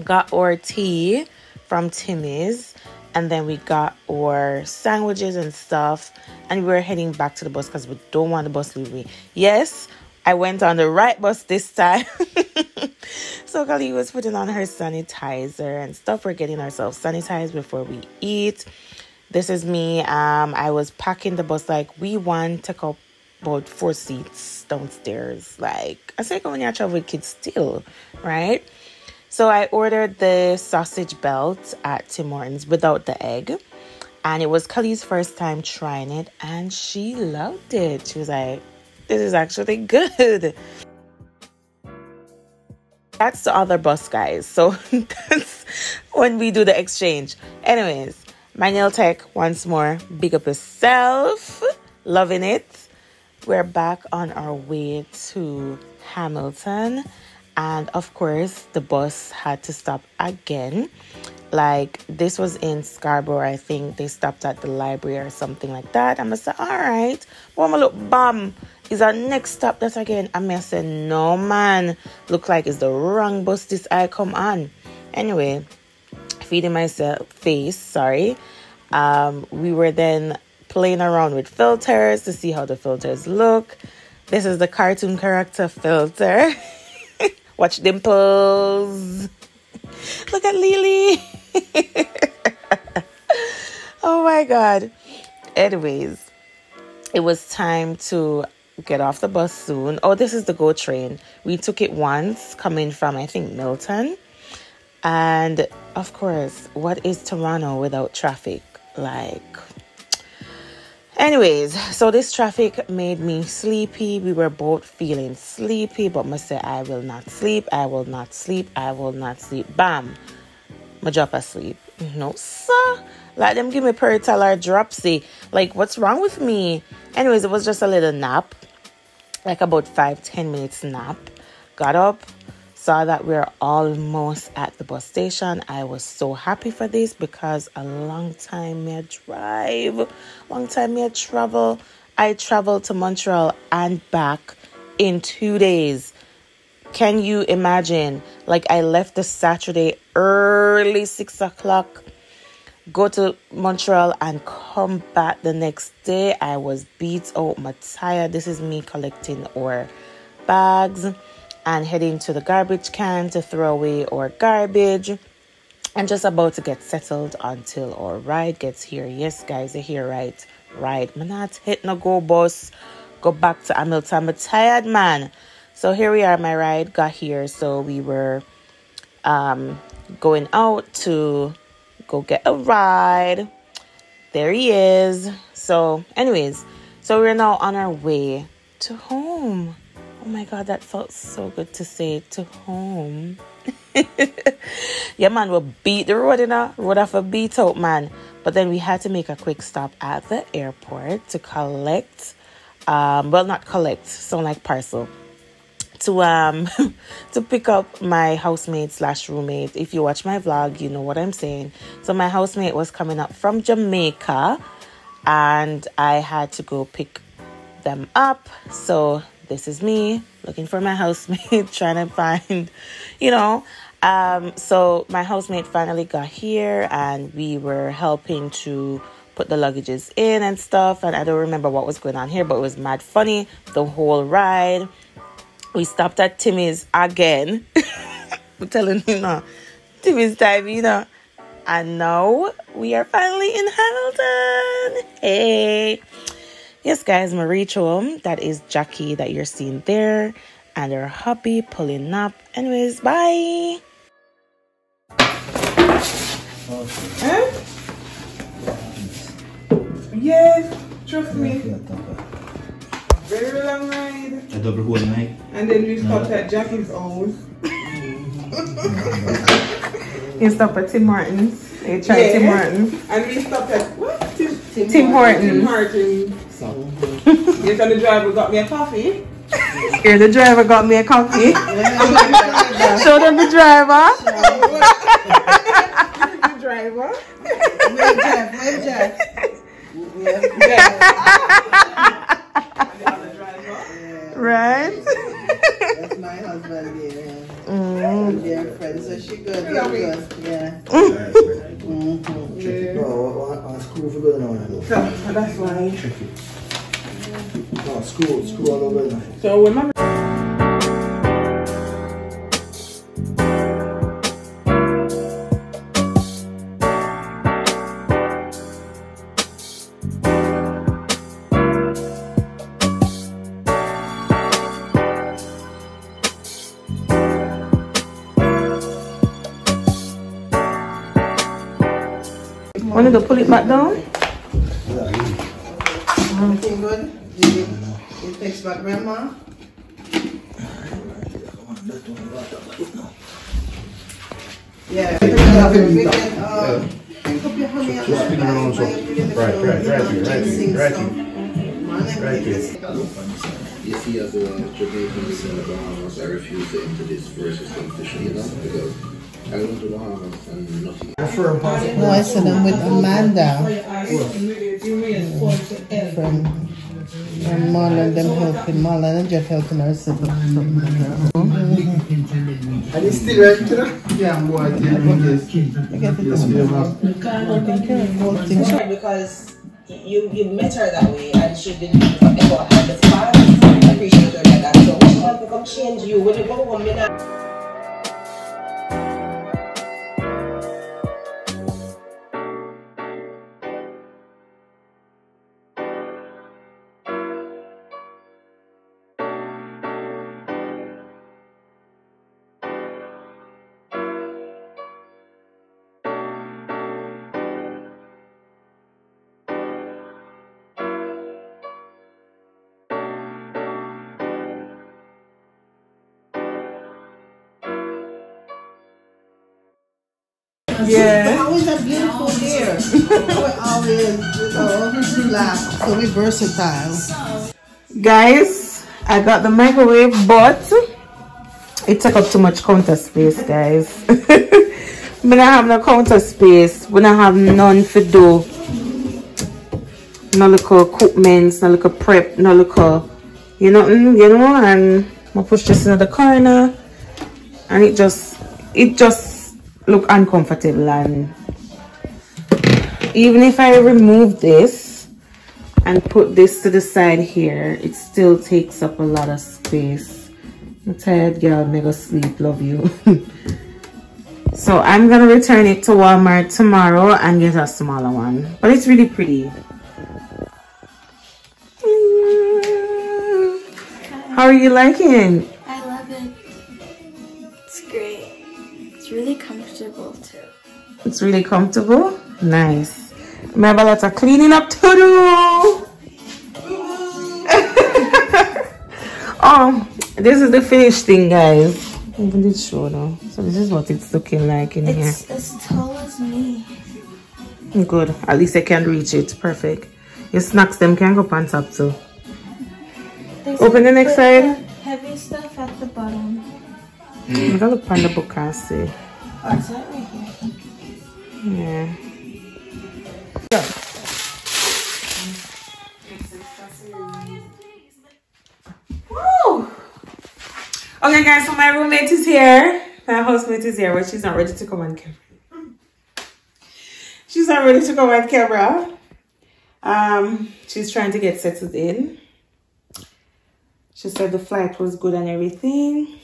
got our tea from Timmy's and then we got our sandwiches and stuff. And we were heading back to the bus because we don't want the bus to leave me yes i went on the right bus this time. So kali was putting on her sanitizer and stuff. We're getting ourselves sanitized before we eat. This is me. Um i was packing the bus like we want to go about four seats downstairs like i say when you travel with kids still right so I ordered the sausage belt at Tim Hortons without the egg. And it was Kelly's first time trying it, and she loved it. She was like, This is actually good. That's the other bus, guys. So that's when we do the exchange. Anyways, my nail tech once more. Big up yourself. Loving it. We're back on our way to Hamilton and of course the bus had to stop again. Like this was in scarborough i think. They stopped at the library or something like that. I'm gonna say all right well look bum is our next stop that again. I'm gonna say no man look like it's the wrong bus this i come on. Anyway feeding myself face sorry um we were then playing around with filters to see how the filters look. This is the cartoon character filter Watch dimples. Look at Lily. oh my God. Anyways, it was time to get off the bus soon. Oh, this is the GO train. We took it once coming from, I think, Milton. And of course, what is Toronto without traffic? Like, anyways, so this traffic made me sleepy. We were both feeling sleepy, but must say, I will not sleep, I will not sleep, I will not sleep. Bam, my drop asleep. No, sir. Like them give me Piriton or dropsy. Like, what's wrong with me? Anyways, it was just a little nap, like about five, ten minutes nap. Got up, saw that we're almost at the bus station. I was so happy for this because a long time me drive, long time me travel. I traveled to Montreal and back in two days. Can you imagine? Like I left the Saturday early six o'clock, go to Montreal and come back the next day. I was beat out, my tired. This is me collecting our bags and heading to the garbage can to throw away our garbage and just about to get settled until our ride gets here. Yes, guys, you're here right. Right. Man, not hit no go bus. Go back to Hamilton. I'm tired, man. So here we are, my ride got here. So we were um going out to go get a ride. There he is. So, anyways, so we're now on our way to home. Oh my god, that felt so good to say to home. yeah, man, we beat the road, you know, road off a beat out, man. But then we had to make a quick stop at the airport to collect, um, well, not collect, sound like parcel, to um to pick up my housemate slash roommate. If you watch my vlog, you know what I'm saying. So my housemate was coming up from Jamaica, and I had to go pick them up. So this is me looking for my housemate, trying to find, you know. Um, so my housemate finally got here, and we were helping to put the luggages in and stuff. And I don't remember what was going on here, but it was mad funny the whole ride. We stopped at Timmy's again. I'm telling you now, Timmy's time, you know. And now we are finally in Hamilton. Hey. Yes, guys, Marie reach home. That is Jackie that you're seeing there. And her hubby pulling up. Anyways, bye. Huh? Yes, trust me. Very long ride. A double whole night. And then we stopped at Jackie's house. You stop at Tim Martin's. You try Yeah. Tim Martin's. And we stopped at what? Tim, Tim, Tim Hortons. Tim Hortons. yes, and the driver got me a coffee. Here, the driver got me a coffee. Show them the driver. the driver. Where's Jeff? Where's Jeff? Right? That's my husband Mm-hmm. there. Yeah. Friend. So she good. They're good. Yeah. Yeah. Mm-hmm. Oh, on, on school for going on. So, so that's why. No, oh, school, school all over now. So when my pull it back down? Everything good? Did you, you text back grandma? Yeah. We can, uh, pick up your honey and Just spin around so. Right, right, right here, right here, right here. Right here. You see, as a Jamaican in the Bahamas, I refuse to enter this versus competition, you know, because I went to Bahamas and nothing. No, I said I'm with Amanda from, from Marlon, them helping Marlon and Jeff helping her set up something like that. And it's still right to the yeah, boy. I get it done. because you you met her that way and she didn't ever understand appreciate her like that. So she can become change you when you go home, you know. Yeah. Always have beautiful hair. We're always, you know, black. So we versatile. Guys, I got the microwave, but it took up too much counter space, guys. we don't have no counter space. We don't have none for do. No little equipment, no little prep, no little, you know, mm, you know, and I push this in the corner, and it just, it just look uncomfortable, and even if I remove this and put this to the side here, it still takes up a lot of space. I'm tired, girl. Mega sleep. Love you. so I'm gonna return it to Walmart tomorrow and get a smaller one. But it's really pretty. How are you liking? It's really comfortable. Nice. We have a lot of cleaning up to do. oh, this is the finished thing, guys. Even did show now. So this is what it's looking like in here. It's as tall as me. Good. At least I can reach it. Perfect. Your snacks them can go up on top too. There's Open the next side. Heavy stuff at the bottom. I'm gonna look on the book and see. Oh, is that right here? Yeah. Woo! Okay, guys, so my roommate is here. My housemate is here, but she's not ready to come on camera. She's not ready to come on camera. Um, she's trying to get settled in. She said the flight was good and everything.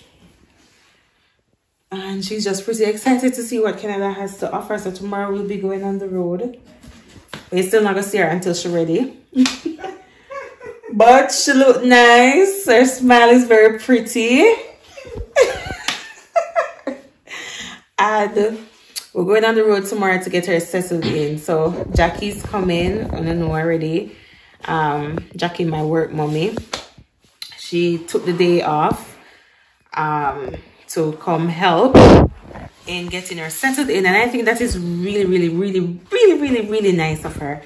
And she's just pretty excited to see what Canada has to offer. So tomorrow we'll be going on the road. We're still not gonna see her until she's ready. but she look nice. Her smile is very pretty. and we're going on the road tomorrow to get her settled in. So Jackie's coming. I don't know already. Um, Jackie, my work mommy. She took the day off. Um, to come help in getting her settled in. And I think that is really really really really really really nice of her.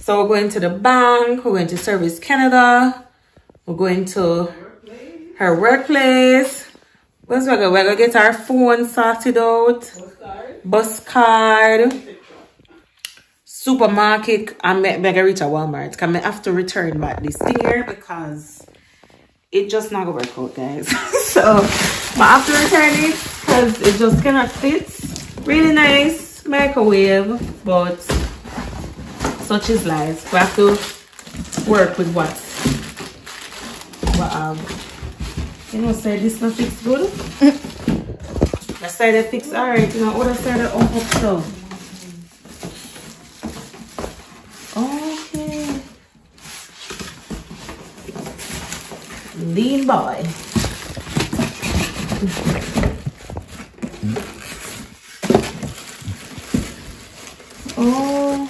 So we're going to the bank we're going to Service Canada we're going to her workplace. Where's we going we're gonna get our phone sorted out. Bus card. Supermarket. I'm gonna reach a Walmart? I have to return back this year because it just not gonna work out guys. So but I have to return it because it just cannot fit. Really nice microwave but such is life. We have to work with what? Um you know say this not fix good? The side that fix all right you know other side that up up. So okay lean boy. Oh.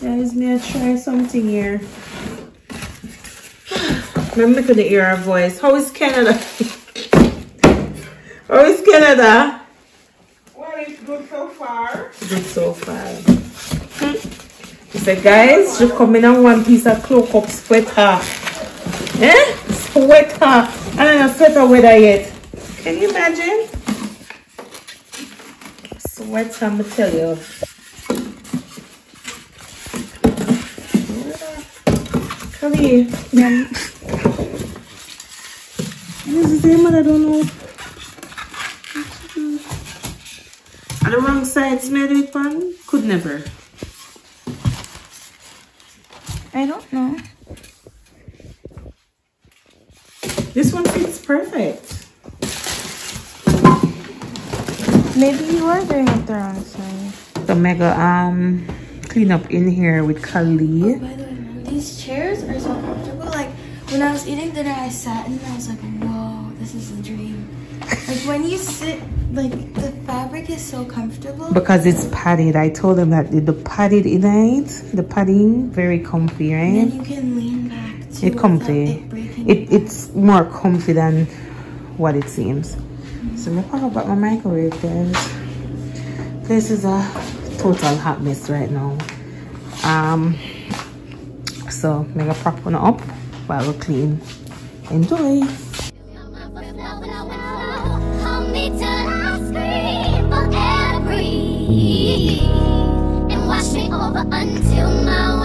Guys, may I try something here? Remember to hear our voice. How is Canada? How is Canada? Well, it's good so far. Good so far. He guys, in on one piece of cloak up sweater. Eh? Sweater. And then a sweater weather yet. Can you imagine? Sweater, I'm tell you. Come here. Um, this is the same one, I don't know. Are the wrong sides made with one? Could never. I don't know. This one fits perfect. Maybe you are doing it the wrong side. The mega um clean up in here with Kali. By the way, Mom, these chairs are so comfortable. Like when I was eating dinner, I sat and I was like, "Whoa, this is a dream." Like when you sit, like the fabric is so comfortable. Because it's padded. I told them that the padded in it, the padding, very comfy, right? And you can lean back too. It comfy. It, it it's more comfy than what it seems. Mm -hmm. So let's talk about my microwave, guys. This is a total hot mess right now. Um, so make a prop one up while we clean. Enjoy. and wash me over until my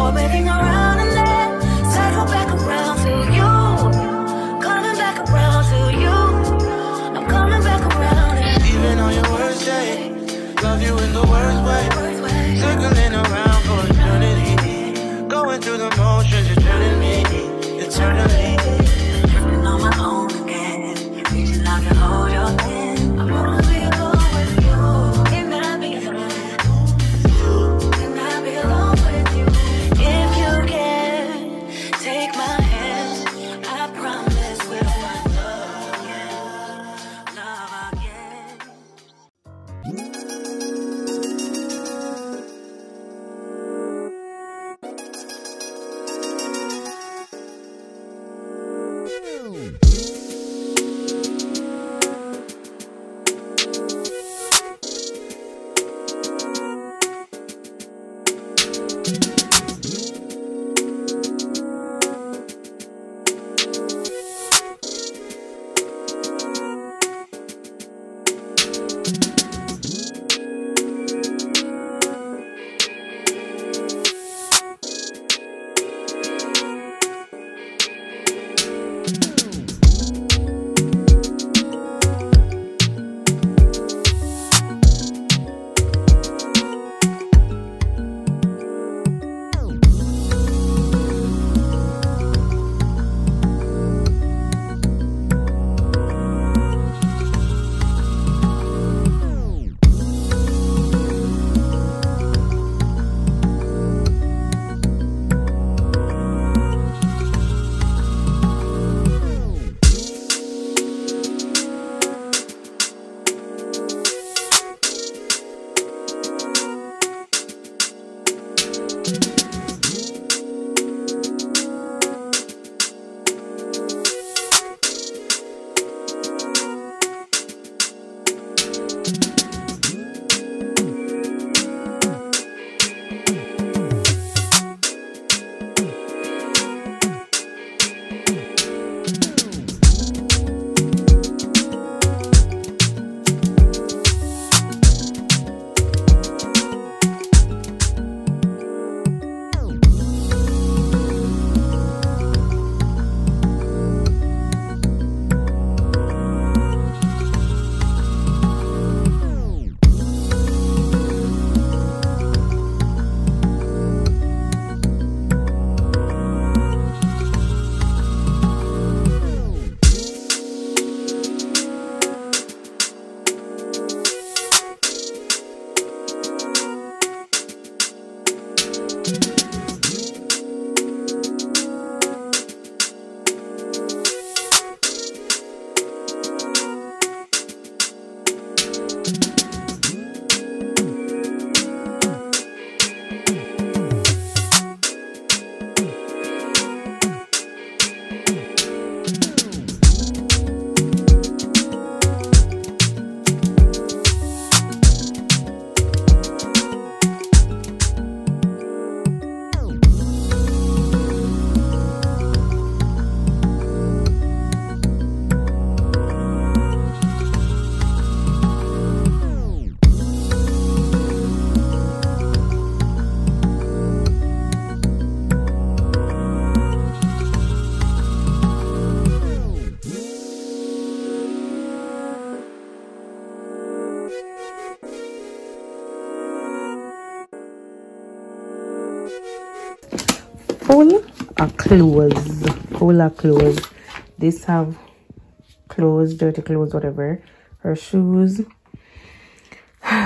again, orbiting around clothes. Of clothes. This have clothes dirty clothes whatever. Her shoes.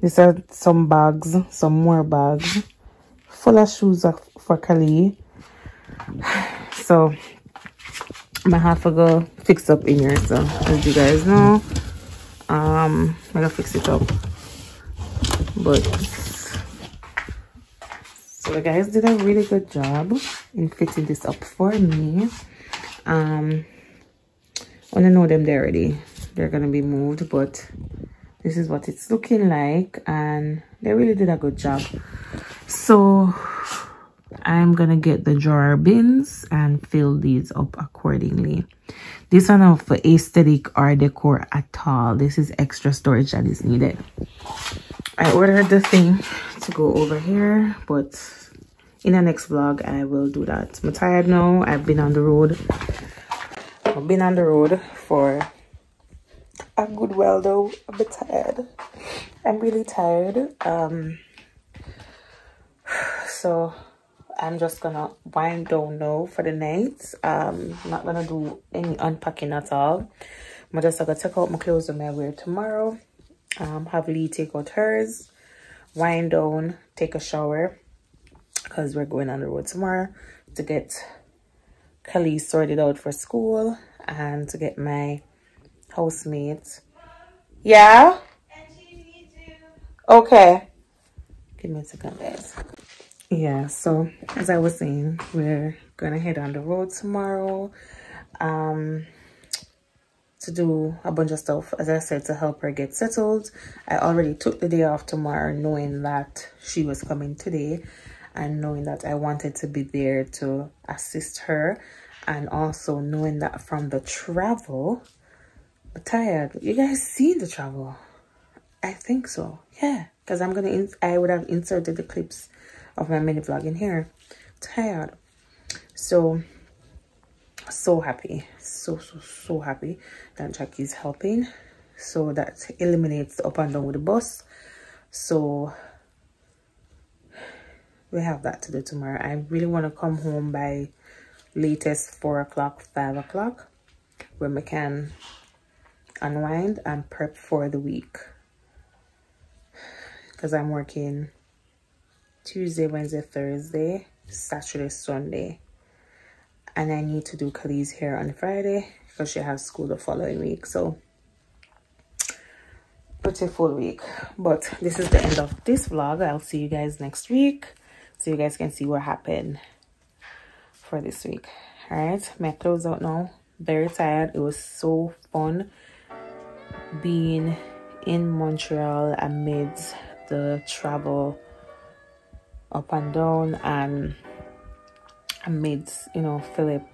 These are some bags some more bags. Full of shoes for Kali so have to go fix up in here so as you guys know. Um I'm gonna fix it up. But so the guys did a really good job in fitting this up for me. Um I know them they already they're gonna be moved but this is what it's looking like and they really did a good job. So I'm gonna get the drawer bins and fill these up accordingly. This one not for aesthetic or decor at all. This is extra storage that is needed I ordered the thing to go over here but in the next vlog I will do that. I'm tired now. I've been on the road. I've been on the road for a good while though. A bit tired. I'm really tired. Um so I'm just gonna wind down now for the night. Um not gonna do any unpacking at all. I'm just gonna take out my clothes and my wear tomorrow um have Lee take out hers wind down take a shower because we're going on the road tomorrow to get Kelly sorted out for school and to get my housemate yeah? Okay. Give me a second guys. Yeah so as i was saying we're gonna head on the road tomorrow. Um to do a bunch of stuff. As i said to help her get settled. I already took the day off tomorrow knowing that she was coming today and knowing that i wanted to be there to assist her. And also knowing that from the travel I'm tired. You guys see the travel? I think so. Yeah because i'm gonna i would have inserted the clips of my mini vlog in here. Tired. So so happy. So so so happy that Jackie's helping. So that eliminates the up and down with the bus so we have that to do tomorrow. I really want to come home by latest four o'clock five o'clock where we can unwind and prep for the week. Because i'm working tuesday wednesday thursday saturday sunday and i need to do Khalid's hair on friday because she has school the following week so pretty full week. But this is the end of this vlog. I'll see you guys next week so you guys can see what happened for this week. All right my clothes out now. Very tired. It was so fun being in montreal amidst the travel up and down and amidst you know philip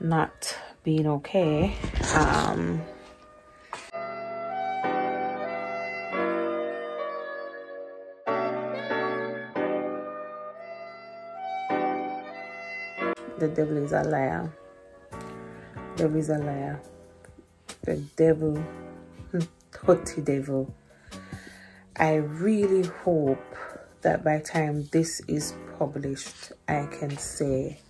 not being okay um the devil is a liar. The devil is a liar. The devil, dirty devil. I really hope that by time this is published, I can say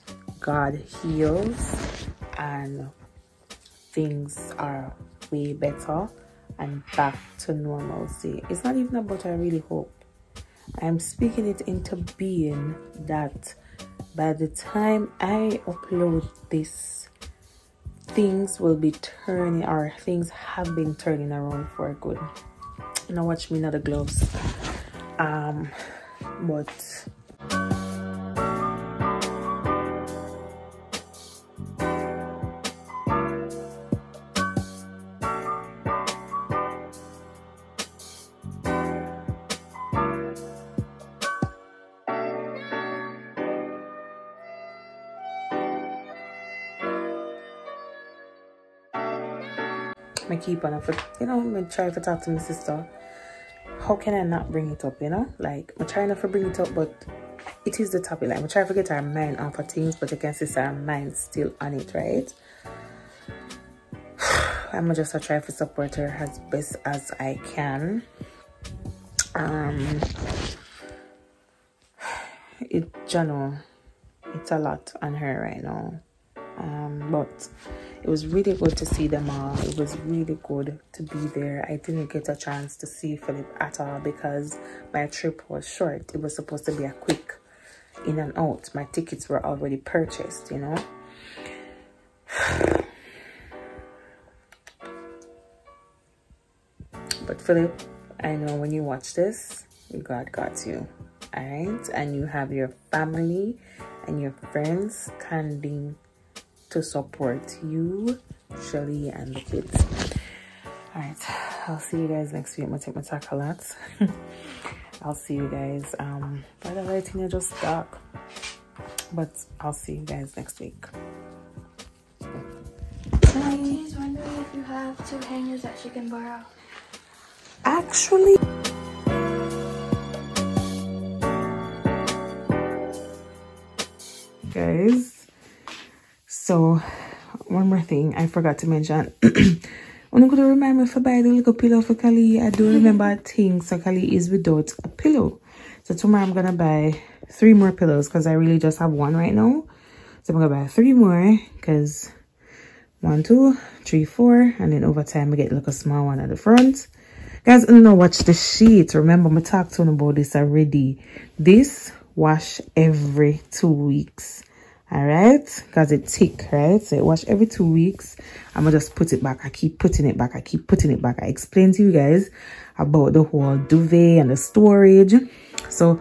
God heals and things are way better and back to normalcy. It's not even about I really hope. I'm speaking it into being that by the time I upload this, things will be turning or things have been turning around for good. Now watch me now the gloves. Um, but I keep on for you know I'm gonna try to talk to my sister how can I not bring it up you know? Like I'm trying not to bring it up but it is the topic. Like I'm trying to get our mind off of things but I can see our mind still on it right? I'm just to try to support her as best as I can. Um Jano, it's a lot on her right now. Um, but it was really good to see them all. It was really good to be there. I didn't get a chance to see Philip at all because my trip was short. It was supposed to be a quick in and out. My tickets were already purchased, you know. But Philip, I know when you watch this, God got you. Alright? And you have your family and your friends standing to support you, Shelly, and the kids. Alright, I'll see you guys next week. I'm gonna take my tackle lots. I'll see you guys. Um, by the way, just dark, but I'll see you guys next week. She's wondering if you have two hangers that she can borrow. Actually, guys, so one more thing I forgot to mention. I'm gonna remind me to buy the little pillow for Kali. I do remember a thing, so Kali is without a pillow. So tomorrow I'm gonna buy three more pillows because I really just have one right now. So I'm gonna buy three more because one, two, three, four, and then over time I get like a small one at the front. Guys, I don't know watch the sheet. Remember, I talked to you about this already. This wash every two weeks. Alright? Because it's thick, right? So it wash every two weeks. I'm gonna just put it back. I keep putting it back. I keep putting it back. I explained to you guys about the whole duvet and the storage. So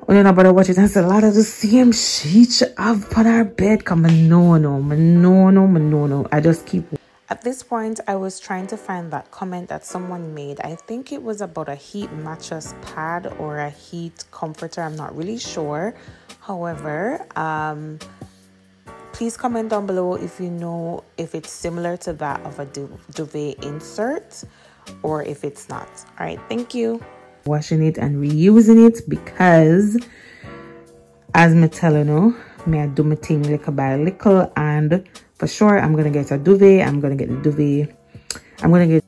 when you're not about to watch it, that's a lot of the same sheet you have on our bed. Come no, no, no, no, no, no. I just keep at this point, I was trying to find that comment that someone made. I think it was about a heat mattress pad or a heat comforter. I'm not really sure. However, um, please comment down below if you know if it's similar to that of a du- duvet insert or if it's not. All right, thank you. Washing it and reusing it because, as me telling you, me I do my thing little by little and for sure i'm gonna get a duvet i'm gonna get the duvet i'm gonna get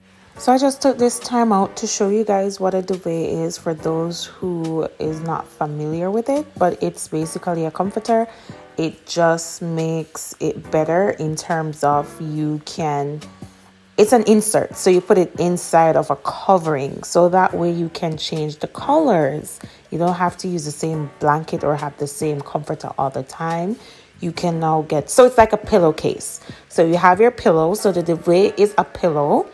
so i just took this time out to show you guys what a duvet is for those who is not familiar with it but it's basically a comforter. It just makes it better in terms of you can it's an insert so you put it inside of a covering so that way you can change the colors. You don't have to use the same blanket or have the same comforter all the time. You can now get so it's like a pillowcase. So you have your pillow so the duvet is a pillow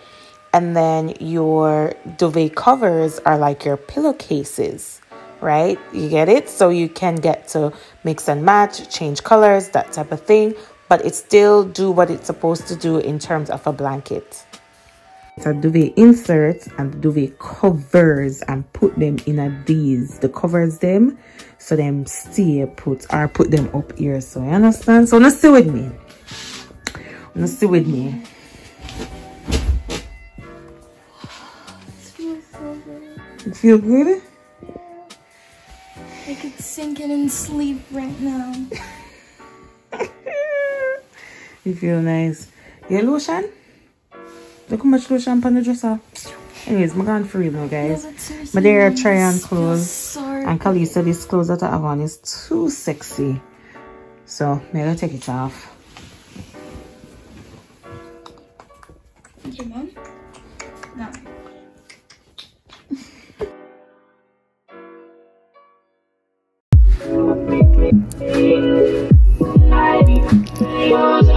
and then your duvet covers are like your pillowcases right? You get it? So you can get to mix and match change colors that type of thing. But it still do what it's supposed to do in terms of a blanket. So duvet inserts and duvet covers and put them in a these the covers them so them stay put or put them up here. So you understand? So now stay with me? Now stay with me it feel good? I could sink in and sleep right now. you feel nice. Your lotion? Look how much lotion on the dresser. Anyways i'm going for real now guys. My there try on clothes. and Kalisa this clothes that I have on is too sexy. So I'm gonna take it off? Your mom? No. I was